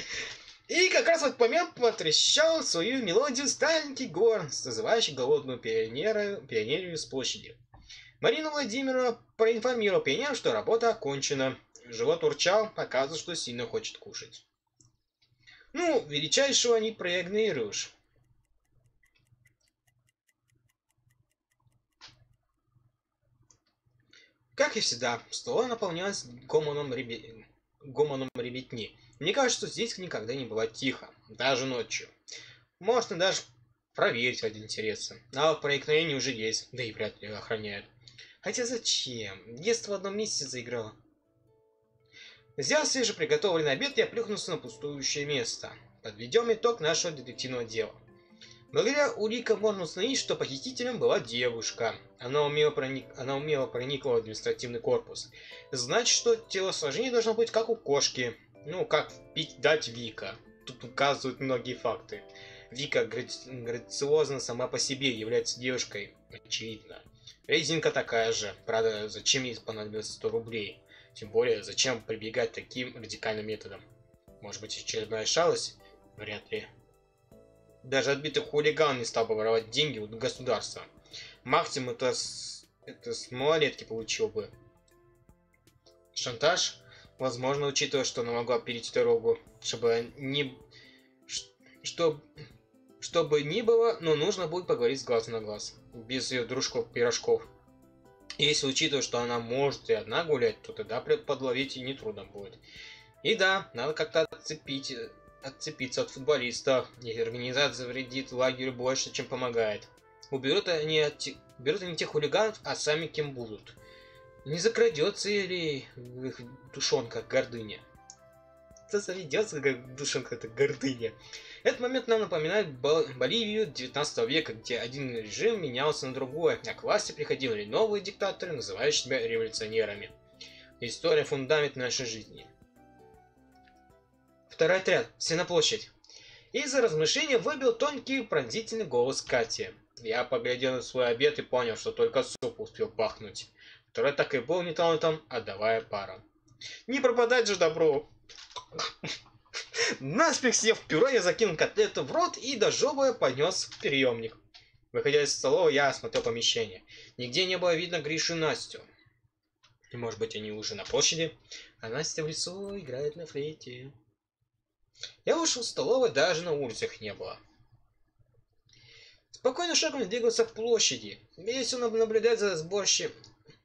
И как раз в этот момент потрещал свою мелодию старенький горн, созывающий голодную пионерию, пионерию с площади. Марина Владимировна проинформировала пионеров, что работа окончена. Живот урчал, показывал, что сильно хочет кушать. Ну, величайшего не проигнорируешь. Как и всегда, столовая наполнялась гомоном, ребе... гомоном ребятни. Мне кажется, что здесь никогда не было тихо, даже ночью. Можно даже проверить ради интереса. А проникновение уже есть, да и вряд ли охраняют. Хотя зачем? Детство в одном месте заиграло. Взял свежеприготовленный обед и оплюхнулся на пустующее место. Подведем итог нашего детективного дела. Благодаря уликам можно установить, что похитителем была девушка. Она умело, проник... Она умело проникла в административный корпус. Значит, что телосложение должно быть как у кошки. Ну, как пить дать Вика. Тут указывают многие факты. Вика грациозна сама по себе, является девушкой. Очевидно. Резинка такая же. Правда, зачем ей понадобилось 100 рублей? Тем более, зачем прибегать таким радикальным методом? Может быть, очередная шалость? Вряд ли. Даже отбитый хулиган не стал бы воровать деньги у государства. Максимум это с, это с малолетки получил бы. Шантаж? Возможно, учитывая, что она могла перейти дорогу, чтобы не... Что... Чтобы ни было, но нужно будет поговорить с глаз на глаз. Без ее дружков-пирожков. Если учитывая, что она может и одна гулять, то тогда подловить и нетрудно будет. И да, надо как-то отцепить отцепиться от футболистов, и организация вредит лагерю больше, чем помогает. Уберут они, от, берут они тех хулиганов, а сами кем будут. Не закрадется ли в их душонках гордыня? Это заведется, как душонка это гордыня. Этот момент нам напоминает Боливию 19 века, где один режим менялся на другой, а к власти приходили новые диктаторы, называющие себя революционерами. История фундамент нашей жизни. Второй отряд. Все на площадь. Из-за размышления выбил тонкий пронзительный голос Кати. Я поглядел на свой обед и понял, что только суп успел пахнуть. Второй так и был не талантом, отдавая пара. Не пропадать же добро. Наспех сев пюре, я закинул котлету в рот и, дожевывая, поднес в приемник. Выходя из столовой, я осмотрел помещение. Нигде не было видно Гришу и Настю. Может быть, они уже на площади, а Настя в лесу играет на флейте. Я вышел в столовой, даже на улицах не было. Спокойно шагом двигался к площади. Весело наблюдать за сборщи...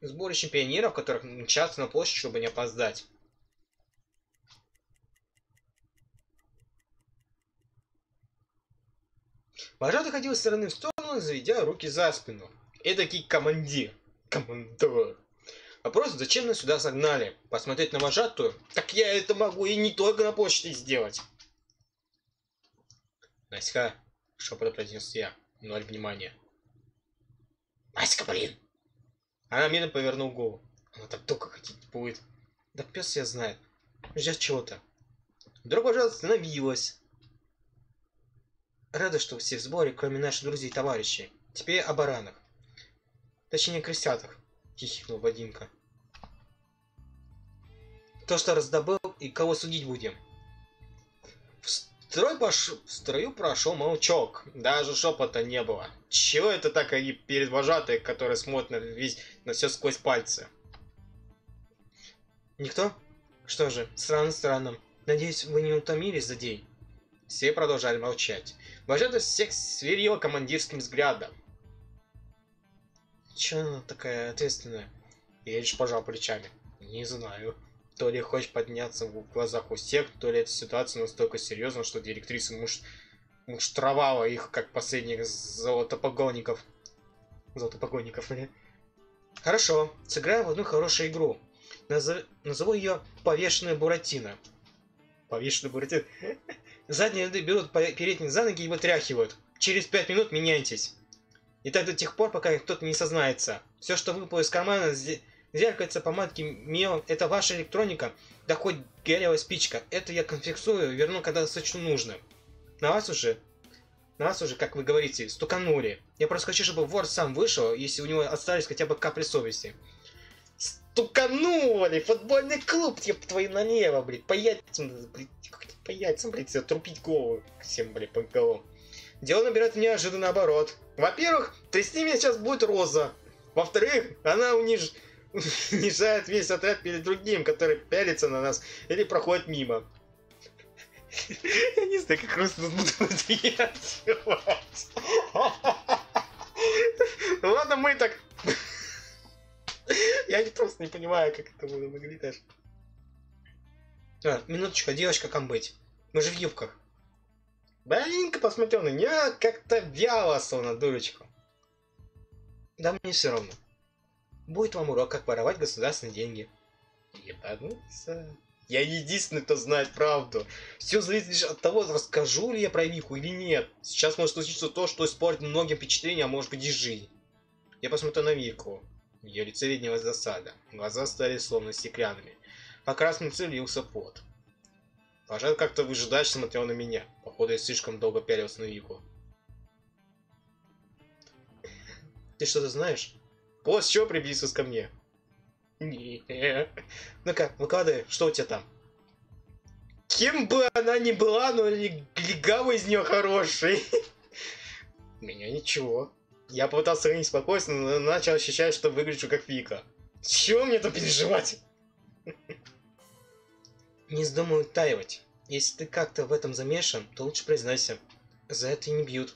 сборищем пионеров, которых мчатся на площадь, чтобы не опоздать. Вожатый ходил с стороны в сторону, заведя руки за спину. Эдакий командир. Командор. Вопрос, зачем нас сюда загнали? Посмотреть на вожатую? Так я это могу и не только на площади сделать. Наська, шепотом произнес я. Ноль внимания. Наська, блин! Она медленно повернул голову. Она так только хотеть будет. Да пес я знает. Ждет чего-то. Вдруг, пожалуйста, остановилась. Рада, что все в сборе, кроме наших друзей и товарищей. Теперь о баранах. Точнее, крысятах. — хихикнул Вадимка. «То, что раздобыл, и кого судить будем?» В, строй пош... в строю прошел молчок, даже шепота не было. Чего это так они перед вожатой, которые смотрят весь... на все сквозь пальцы? Никто? Что же, странно-странно. Надеюсь, вы не утомились за день? Все продолжали молчать. Вожатый всех сверил командирским взглядом. Че она такая ответственная? Я лишь пожал плечами. Не знаю. То ли хочешь подняться в глазах у всех, то ли эта ситуация настолько серьезна, что директриса муж... муштровала их, как последних золотопогонников. Золотопогонников, бля. Хорошо, сыграем в одну хорошую игру. Назов... Назову ее «Повешенная Буратино». Повешенная Буратино? Задние ряды берут передних за ноги и вытряхивают. Через пять минут меняйтесь. И так до тех пор, пока кто-то не сознается. Все, что выпало из кармана, зеркальце, помадки, мелом, это ваша электроника, да хоть горелая спичка. Это я конфиксую, верну, когда сочту нужным. На вас уже, на вас уже, как вы говорите, стуканули. Я просто хочу, чтобы вор сам вышел, если у него остались хотя бы капли совести. Стуканули! Футбольный клуб, типа твои налево, блядь, по яйцам, блядь, по яйцам, блядь, трупить голову всем, блядь, по головам. Дело набирает неожиданно оборот. Во-первых, трясти меня сейчас будет Роза. Во-вторых, она униж... унижает весь отряд перед другим, который пялится на нас или проходит мимо. Я не знаю, как просто буду делать. Ладно, мы так... Я просто не понимаю, как это будет выглядеть. А, минуточку, девочка, как быть? Мы же в юбках. Блинка посмотрел на нее как-то вяло, словно дурочку. Да мне все равно. Будет вам урок, как воровать государственные деньги. Ебануться. Я единственный, кто знает правду. Все зависит лишь от того, расскажу ли я про Вику или нет. Сейчас может случиться то, что испортит многим впечатление, а может быть и жизнь. Я посмотрю на Вику. Ее лице виднелась засада. Глаза стали словно стеклянными. По красным лился пот. Пожар как-то выжидающе смотрел на меня. Походу, я слишком долго пялился на Вику. Ты что-то знаешь? После чего приблизился ко мне? Не. Ну как, выкладывай, что у тебя там? Кем бы она ни была, но легавый из нее хороший. Меня ничего. Я попытался сохранить спокойствие, но начал ощущать, что выгляжу как Вика. Чего мне тут переживать? Не вздумай утаивать. Если ты как-то в этом замешан, то лучше признайся. За это не бьют.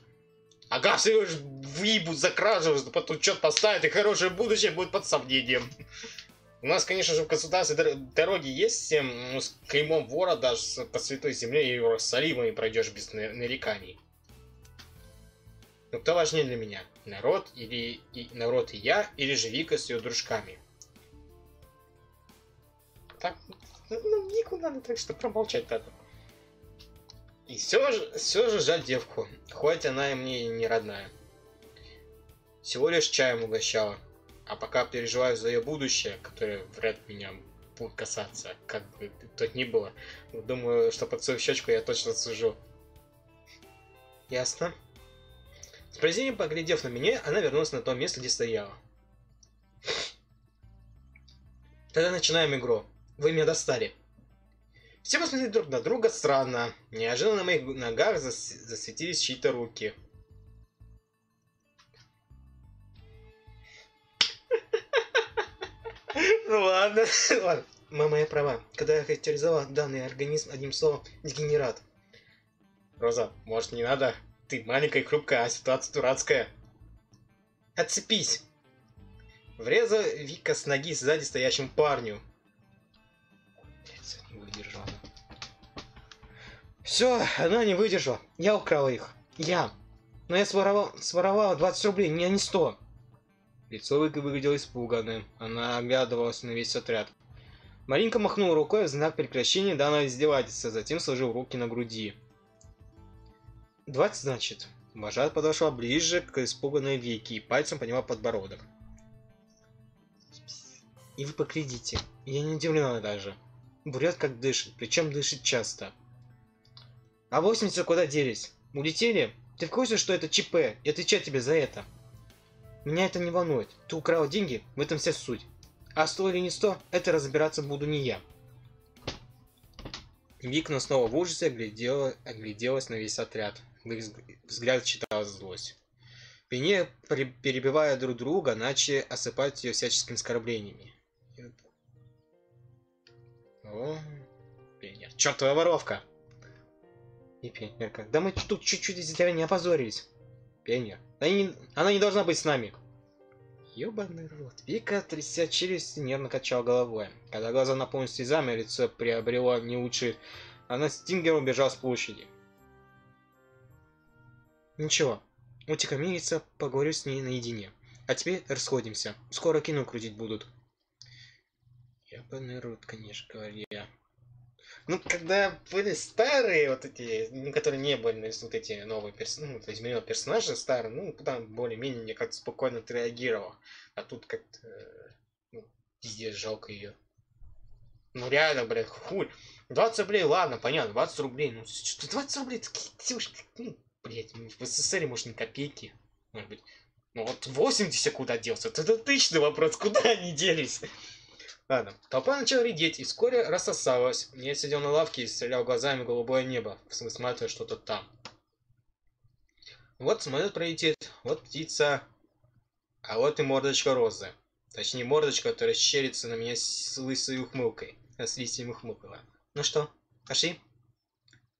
Ага, все выебут за кражу, потом что-то поставят, и хорошее будущее будет под сомнением. У нас, конечно же, в государстве дороги есть ну, с клеймом вора даже по Святой Земле и Иерусалима и пройдешь без нареканий. Но кто важнее для меня? Народ или и, народ и я, или же Вика с ее дружками? Так, ну, Вику надо так что промолчать надо. И все же, все же жаль девку, хоть она и мне не родная. Всего лишь чаем угощала. А пока переживаю за ее будущее, которое вряд меня будет касаться, как бы то ни было. Думаю, что под свою щечку я точно сужу. Ясно. С презрением поглядев на меня, она вернулась на то место, где стояла. Тогда начинаем игру. Вы меня достали. Все посмотрели друг на друга странно. Неожиданно на моих ногах зас засветились чьи-то руки. Ну ладно, ладно. Мама, я права. Когда я характеризовал данный организм одним словом дегенерат. Роза, может не надо? Ты маленькая и хрупкая, а ситуация дурацкая. Отцепись! Врезал Вика с ноги сзади стоящему парню. Все, она не выдержала. Я украл их. Я. Но я своровал, своровал 20 рублей, не, не 100. Лицо Вики выглядело испуганным. Она оглядывалась на весь отряд. Маринка махнула рукой в знак прекращения данного издевательства, затем сложил руки на груди. «Двадцать, значит?» Вожат подошла ближе к испуганной Вике и пальцем подняла подбородок. «И вы поглядите, я не удивлена даже. Бурят как дышит, причем дышит часто. А 80 куда делись? Улетели? Ты в курсе, что это ЧП, и отвечать тебе за это?» Меня это не волнует. Ты украл деньги, в этом вся суть. А сто или не сто, это разбираться буду не я. Викна снова в ужасе оглядела, огляделась на весь отряд. Взгляд читалась злость. Пене, перебивая друг друга, начали осыпать ее всяческими оскорблениями. О, Пенер. Чертова воровка! И Пенерка. Да мы тут чуть-чуть из-за тебя не опозорились. Пенер. Она не, она не должна быть с нами. Ёбаный рот. Вика, тряся челюсть, нервно качал головой. Когда глаза наполнились слезами, лицо приобрело не лучший. Она с Тингером убежал с площади. Ничего. Утихомириться, поговорю с ней наедине. А теперь расходимся. Скоро кино крутить будут. Ебаный рот, конечно, говорю я. Ну, когда были старые вот эти, ну, которые не были вот эти новые персонажи, ну, изменил персонажи старые, ну, там более-менее мне как-то спокойно отреагировал. А тут как-то, ну, пиздец, жалко ее. Ну, реально, блядь, хуй. 20 рублей, ладно, понятно, 20 рублей, ну, что 20 рублей, такие девушки, ну, блядь, в СССР, может, не копейки, может быть. Ну, вот 80 куда делся, это тысячный вопрос, куда они делись? Ладно. Толпа начала редеть и вскоре рассосалась. Я сидел на лавке и стрелял глазами в голубое небо, высматривая что-то там. Вот самолет пролетит, вот птица, а вот и мордочка розы. Точнее, мордочка, которая щерится на меня с лысой ухмылкой, а с листьями ухмылкала. Ну что, пошли?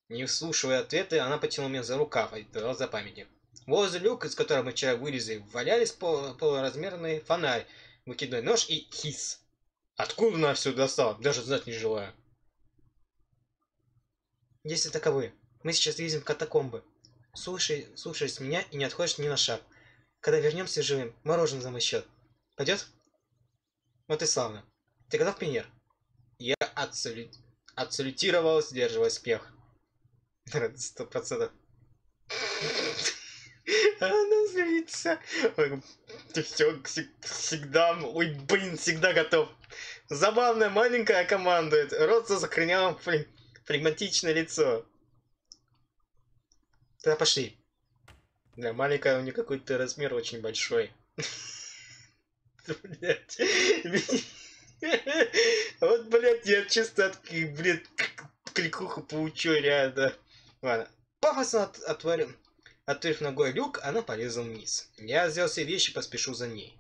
Не вслушивая ответы, она потянула меня за рукав и дала за памяти. Возле люка, из которого мы вчера вылезли, валялись пол полуразмерный фонарь Выкидываю нож и хис. Откуда она все достала? Даже знать не желаю. Если таковы, мы сейчас видим катакомбы. Слушай, слушаешь меня и не отходишь ни на шаг. Когда вернемся живым, мороженое за мой счет. Пойдет? Вот и славно. Ты готов, пионер? Я отсалю... отсалютировал, сдерживая спех. Сто процентов. Она злится. Все всегда... Ой, блин, всегда готов. Забавная маленькая командует. Рот сохранял фле- флегматичное лицо. Тогда пошли. Да, маленькая у нее какой-то размер очень большой. Вот, блядь, я чисто от, блядь, кликуху получу реально. Ладно. Пафосно от, отворим. Открыв ногой люк, она полезла вниз. Я взял все вещи и поспешил за ней.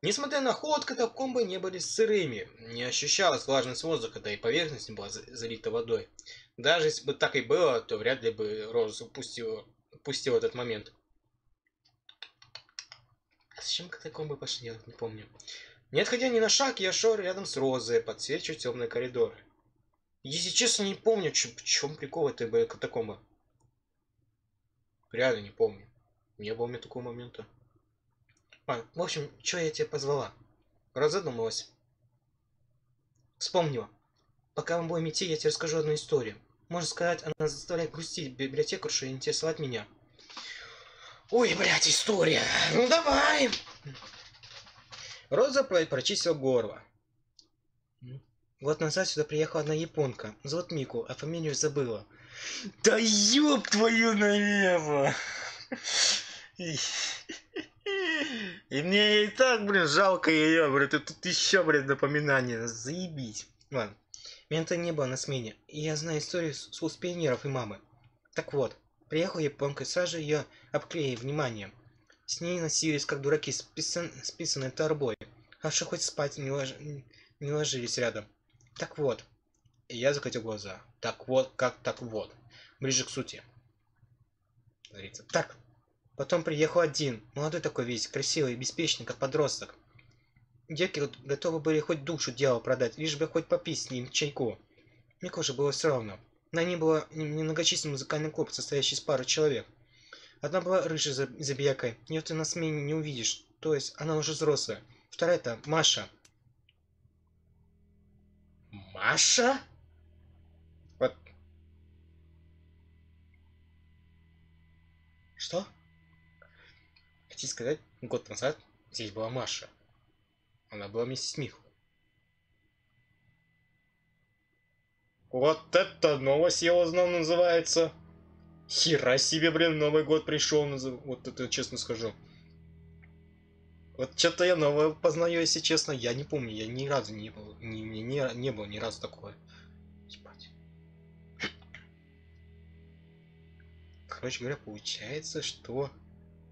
Несмотря на холод, катакомбы не были сырыми. Не ощущалась влажность воздуха, да и поверхность не была за- залита водой. Даже если бы так и было, то вряд ли бы Роза упустила, упустила этот момент. А зачем катакомбы пошли, я не помню. Не отходя ни на шаг, я шел рядом с Розой, подсвечивая темные коридоры. Если честно, не помню, чё- в чем прикол этой катакомбы. Реально не помню. Не было у меня такого момента. А, в общем, что я тебя позвала? Разодумалась. Вспомнила. Пока мы будем идти, я тебе расскажу одну историю. Можно сказать, она заставляет грустить библиотекаршу и интересовать меня. Ой, блядь, история. Ну давай. Роза про- прочистила горло. Год назад сюда приехала одна японка. Зовут Мику, а фамилию забыла. Да ёб твою налево! И, мне и так, блин, жалко ее, блин, ты тут еще, блин, напоминание. Заебись. Ладно. Меня-то не было на смене, и я знаю историю с, с пионеров и мамы. Так вот, приехала японка, сразу же ее обклеили вниманием. С ней носились, как дураки, списан, списанной торбой. Что хоть спать не, лож... не ложились рядом. Так вот. Я закатил глаза. Так вот, как так вот. Ближе к сути. Говорится. Так. Потом приехал один. Молодой такой весь, красивый, беспечный, как подросток. Девки готовы были хоть душу дьяволу продать, лишь бы хоть попить с ним чайку. Мне тоже было все равно. На ней был немногочисленный музыкальный клуб, состоящий из пары человек. Одна была рыжей за- забиякой, ее ты на смене не увидишь, то есть она уже взрослая. Вторая-то Маша. Маша? Вот. Что? Хотите сказать, год назад здесь была Маша. Она была вместе с Михой. Вот это новость я узнал называется. Хера себе, блин, Новый год пришел. Вот это честно скажу. Вот что-то я новое познаю, если честно. Я не помню, я ни разу не был. Не, не, не, не было ни разу такое. Ебать. Короче говоря, получается, что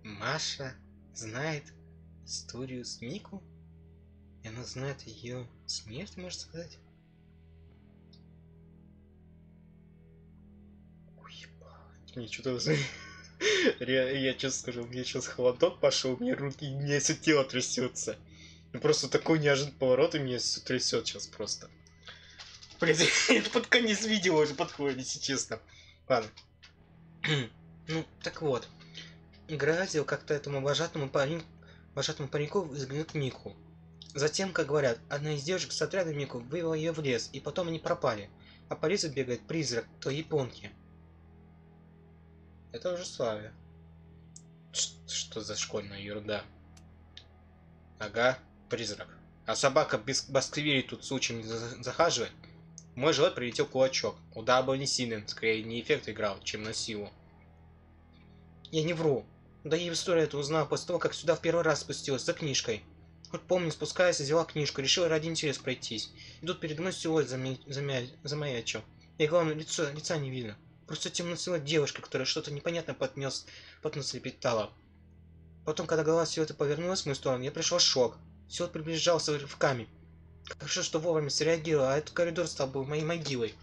Маша знает историю с Мику. И она знает ее смерть, можно сказать. Уебать. Мне что-то... Ре- Я честно скажу, мне сейчас холодок пошел, мне руки, мне все тело трясется. Ну, Просто такой неожиданный поворот, и мне все трясет сейчас просто. Блин, это под конец видео уже подходит, если честно. Ладно. ну, так вот. Грозил как-то этому вожатому парень, вожатому пареньку взглянуть Мику. Затем, как говорят, одна из девушек с отряда Мику вывела ее в лес, и потом они пропали. А по лесу бегает призрак той японки. Это уже Славя. Ш- Что за школьная ерунда? Ага, призрак. А собака без басквири тут случаем не за- захаживает? Мой живот прилетел кулачок. Удар был не сильным, скорее не эффект играл, чем на силу. Я не вру. Да я историю эту узнал после того, как сюда в первый раз спустилась за книжкой. Вот помню, спускаясь, взяла книжку, решила ради интереса пройтись. И тут передо мной силуэт замя... замаячил. И главное, лицо, лица не видно. Просто темно девушка, которая что-то непонятно под нос, под нос лепетала. Потом, когда голова силуэта повернулась в мою сторону, я пришел шок. Силуэт приближался рывками. Хорошо, что вовремя среагировал, а этот коридор стал бы моей могилой.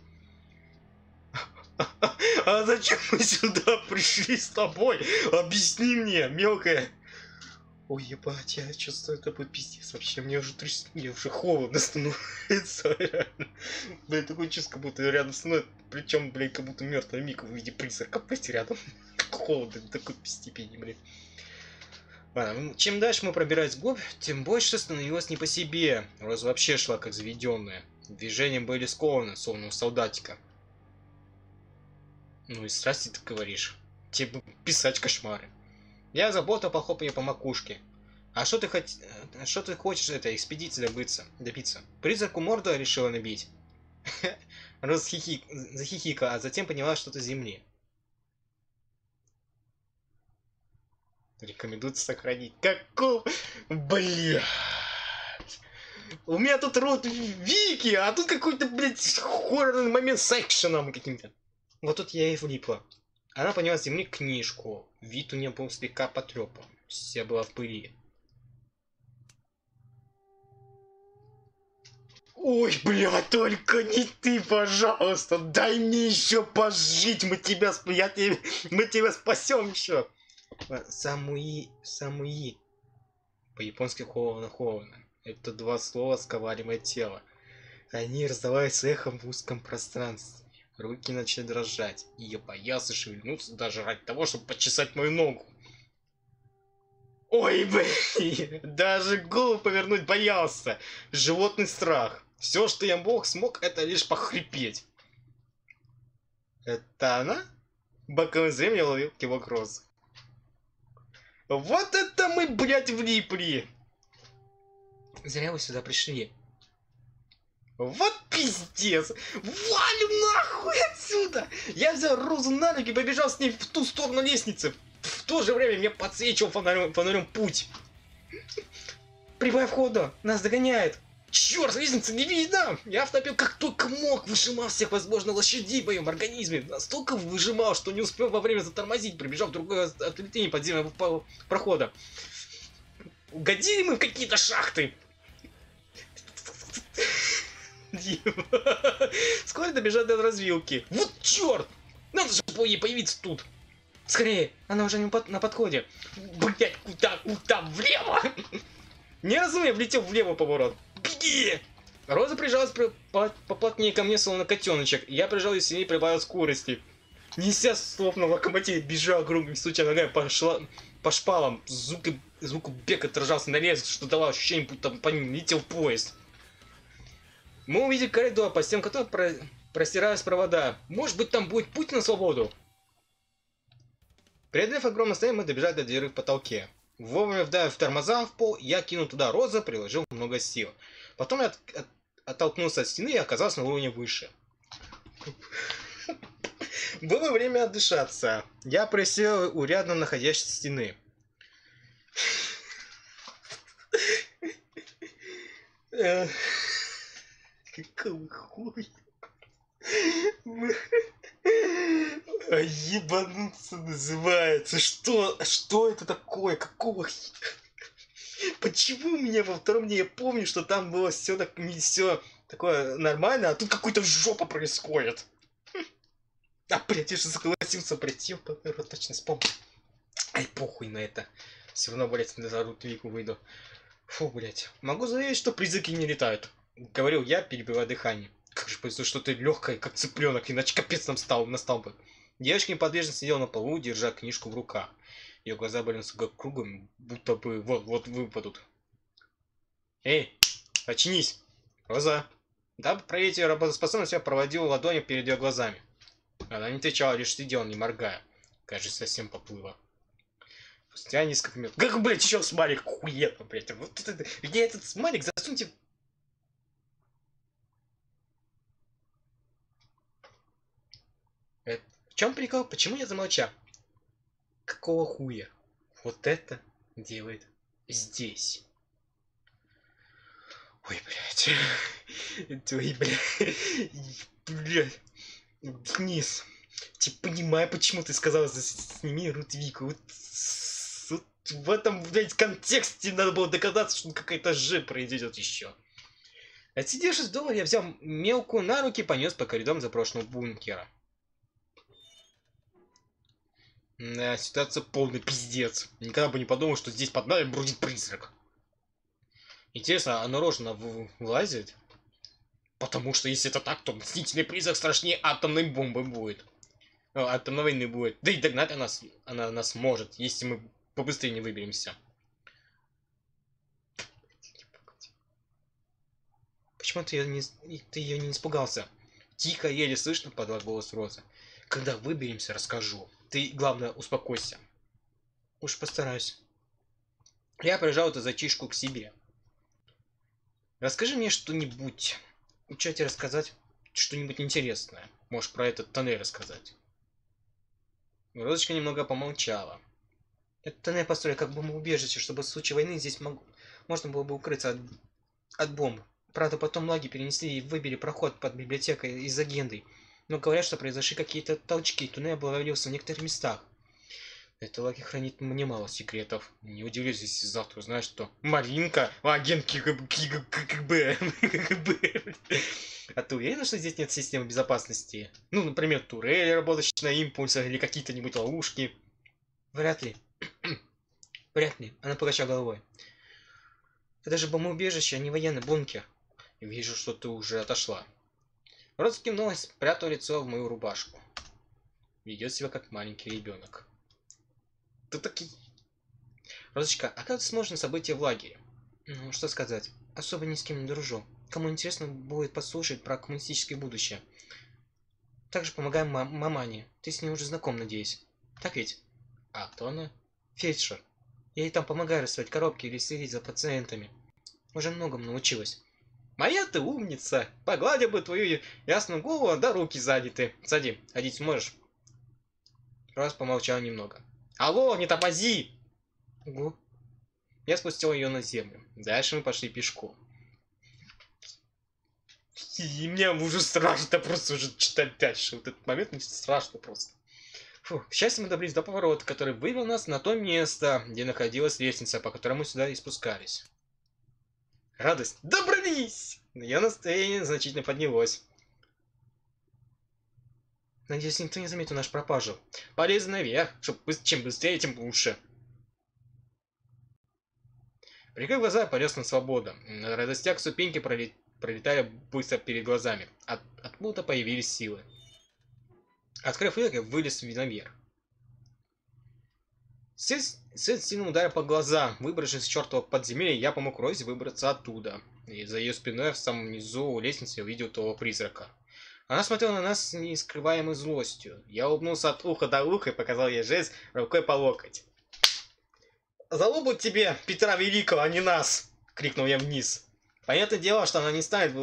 А зачем мы сюда пришли с тобой? Объясни мне, мелкая. Ой, ебать, я чувствую, это будет пиздец вообще. Мне уже тряс... мне уже холодно становится. Блин, такое чувство, как будто рядом со мной, причем, блин, как будто мертвый миг в виде призрака, блядь, рядом. Как холодно, такой степени, блин. Ладно, чем дальше мы пробирались вглубь, тем больше становилось не по себе. Роза вообще шла как заведенная. Движения были скованы, словно у солдатика. Ну и страсти ты говоришь. Тебе писать кошмары. Я забота похлопал ее по макушке. А что ты хот... что ты хочешь этой экспедиции добыться, добиться? Призраку морду решила набить. Роз хихик... захихикала, а затем поняла что-то земли. Рекомендуется сохранить. Каков... Блядь. У меня тут рот Вики, а тут какой-то, блядь, хоррорный момент с экшеном каким-то. Вот тут я и влипла. Она поняла с земли книжку. Вид у нее был слегка потрепан. Вся была в пыли. Ой, бля, только не ты, пожалуйста. Дай мне еще пожить. Мы тебя, я тебе, мы тебя спасем еще. Самуи, самуи. По-японски холодно-холодно. Это два слова сковали мое тело. Они раздавались эхом в узком пространстве. Руки начали дрожать, и я боялся шевельнуться даже ради того, чтобы почесать мою ногу. Ой, блин, даже голову повернуть боялся. Животный страх. Все, что я мог, смог, это лишь похрипеть. Это она? Боковым зрением ловил кивок розы. Вот это мы, блядь, влипли! Зря вы сюда пришли. Вот пиздец! Валим нахуй отсюда! Я взял Розу на руки и побежал с ней в ту сторону лестницы. В то же время мне подсвечивал фонарем, фонарем путь. Прибавь хода, нас догоняет. Черт, лестница не видно! Я втопил как только мог, выжимал всех возможных лошадей в моем организме. Настолько выжимал, что не успел во время затормозить, прибежав в другое ответвление подземного прохода. Угодили мы в какие-то шахты. Скоро добежать до развилки. Вот черт! Надо же ей появиться тут. Скорее, она уже не на подходе. Блять, куда, куда, влево? Неразумно влетел в левый поворот. Беги! Роза прижалась поплотнее ко мне, словно котеночек. Я прижал ее сильнее прибавил скорости. Неся слов на локомотиве, бежал грубым, стуча ногами по, шла... по шпалам. Звук, звук бега отражался на лес, что давало ощущение, будто по ним летел поезд. Мы увидели коридор, по стенам которого про... простирались провода. Может быть, там будет путь на свободу? Преодолев огромное расстояние, мы добежали до дыры в потолке. Вовремя вдавив тормоза в пол, я кинул туда розы, приложил много сил. Потом я от... От... оттолкнулся от стены и оказался на уровне выше. Было время отдышаться. Я присел у рядом находящейся стены. Эх. Какого хуя? А ебануться называется. Что, что это такое? Какого Почему у меня во втором дне я помню, что там было все так все такое нормально, а тут какой-то жопа происходит. А, блядь, я же согласился прийти, я точно вспомнил. Ай, похуй на это. Все равно, блядь, на зарут вику выйду. Фу, блядь. Могу заявить, что призраки не летают. Говорил я, перебивая дыхание. Как же повезло, что ты легкая, как цыпленок, иначе капец нам стал, настал бы. Девочка неподвижно сидела на полу, держа книжку в руках. Ее глаза были как кругом, будто бы вот-вот выпадут. Эй, очнись! Глаза! Дабы проверить ее работоспособность, я проводил ладонью перед ее глазами. Она не отвечала, лишь сидела, не моргая. Кажется, совсем поплыла. Спустя несколько минут. Как, блядь, еще смайлик хуета, блядь. Вот это, где этот смайлик? Засуньте В чем прикол? Почему я замолчал? Какого хуя? Вот это делает здесь. Ой, блядь. Ой, блядь. Блядь. Денис. Ты понимаю, почему ты сказал, сними Рутвику. Вот, вот в этом, блядь, контексте надо было догадаться, что какая-то же произойдет еще. Отсидевшись дома, я взял мелкую на руки и понес по коридорам запрошенного бункера. Да, ситуация полный пиздец. Никогда бы не подумал, что здесь под нами бродит призрак. Интересно, а наружно вылазит? Потому что если это так, то мстительный призрак страшнее атомной бомбы будет. О, атомной войны будет. Да и догнать она она нас может, если мы побыстрее не выберемся. Почему ты ее не, ты ее не испугался? Тихо, еле слышно, подала голос Роза. Когда выберемся, расскажу. Ты, главное, успокойся. Уж постараюсь. Я прижал эту зачишку к себе. Расскажи мне что-нибудь. Что тебе рассказать? Что-нибудь интересное. Можешь про этот тоннель рассказать. Розочка немного помолчала. Этот тоннель построили как бомбоубежище, чтобы в случае войны здесь мог... можно было бы укрыться от, от бомб. Правда, потом лаги перенесли и выбили проход под библиотекой из агенды. Но говорят, что произошли какие-то толчки, туннель обвалился в некоторых местах. Это лаги хранит немало секретов. Не удивлюсь, если завтра узнаешь, что Маринка агент КГБ. А ты уверена, что здесь нет системы безопасности? Ну, например, турели, работающие на импульсах, или какие-то-нибудь ловушки? Вряд ли. Вряд ли. Она покачала головой. Это же бомбоубежище, а не военный бункер. Вижу, что ты уже отошла. Роза кивнулась, спрятав лицо в мою рубашку. Ведет себя как маленький ребенок. Ты таки... Розочка, а как сложно события в лагере? Ну, что сказать. Особо ни с кем не дружу. Кому интересно будет послушать про коммунистическое будущее. Также помогаем мам мамане. Ты с ней уже знаком, надеюсь. Так ведь? А кто она? Фельдшер. Я ей там помогаю расставить коробки или следить за пациентами. Уже многому научилась. Моя ты умница. Погладил бы твою ясную голову, да руки сзади ты. Сади, ходить сможешь? Раз помолчал немного. Алло, не тормози! Угу. Я спустил ее на землю. Дальше мы пошли пешком. И мне уже страшно просто уже читать дальше. Вот этот момент мне страшно просто. Фу, к счастью, мы добрались до поворота, который вывел нас на то место, где находилась лестница, по которой мы сюда и спускались. Радость. Добрались! Ее настроение значительно поднялось. Надеюсь, никто не заметил наш пропажу. Полезно наверх, чтобы чем быстрее, тем лучше. Прикрыв глаза, полез на свободу. На радостях ступеньки пролет... пролетали быстро перед глазами. От... Откуда появились силы. Открыв их, вылез наверх. Свет, свет сильно ударил по глазам. Выбравшись из чертова подземелья, я помог Розе выбраться оттуда. И за ее спиной в самом низу лестницы я увидел того призрака. Она смотрела на нас с нескрываемой злостью. Я улыбнулся от уха до уха и показал ей жест рукой по локоть. «Залобу тебе, Петра Великого, а не нас!» — крикнул я вниз. Понятное дело, что она не станет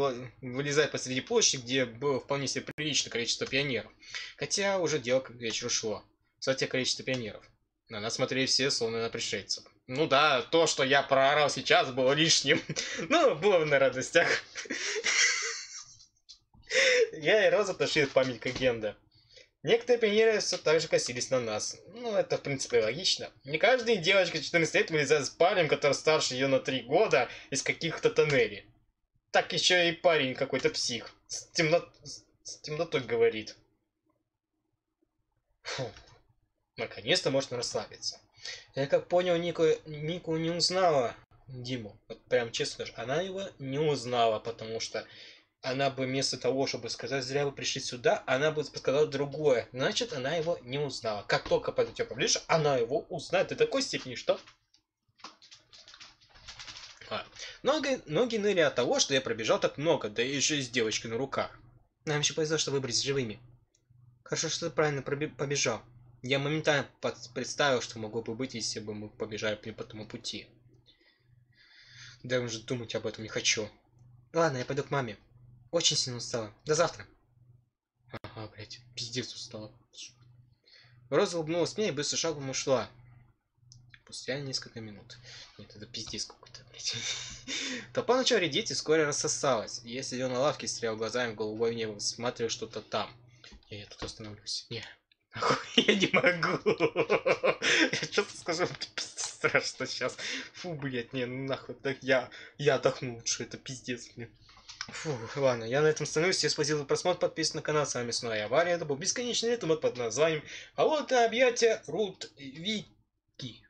вылезать посреди площади, где было вполне себе приличное количество пионеров. Хотя уже дело к вечеру шло. Кстати, количество пионеров. На нас смотрели все, словно на пришельцев. Ну да, то, что я проорал сейчас, было лишним. Ну, было на радостях. Я и Роза отошли от памятника Генда. Некоторые пионеры все так же косились на нас. Ну, это, в принципе, логично. Не каждая девочка 14 лет вылезает с парнем, который старше ее на 3 года, из каких-то тоннелей. Так еще и парень какой-то псих. С, темно... с темнотой говорит. Фу. Наконец-то можно расслабиться. Я как понял, Нику, Нику не узнала Диму. Вот прям честно скажу, она его не узнала, потому что она бы вместо того, чтобы сказать, зря вы пришли сюда, она бы сказала другое. Значит, она его не узнала. Как только подойдет поближе, она его узнает до такой степени, что... А. Ноги, ноги ныли от того, что я пробежал так много, да еще и с девочкой на руках. Нам еще повезло, что выбрались живыми. Хорошо, что ты правильно побежал. Я моментально представил, что могло бы быть, если бы мы побежали по тому пути. Да уже думать об этом не хочу. Ладно, я пойду к маме. Очень сильно устала. До завтра. Ага, блядь, пиздец устала. Роза улыбнулась мне и быстро шагом ушла. Спустя несколько минут. Нет, это пиздец какой-то, блядь. Толпа начала редеть и вскоре рассосалась. Я сидел на лавке, стрелял глазами в голубое небо, смотрел что-то там. Я, я тут остановлюсь. Не, я не могу. Я что-то скажу, страшно сейчас. Фу, блядь, не, ну нахуй, так я, я отдохну лучше, это пиздец мне. Фу, ладно, я на этом становлюсь. Всем спасибо за просмотр, подписывайтесь на канал. С вами снова я, Авария. Это был бесконечный летом под названием «Холодное объятие Рут Вики».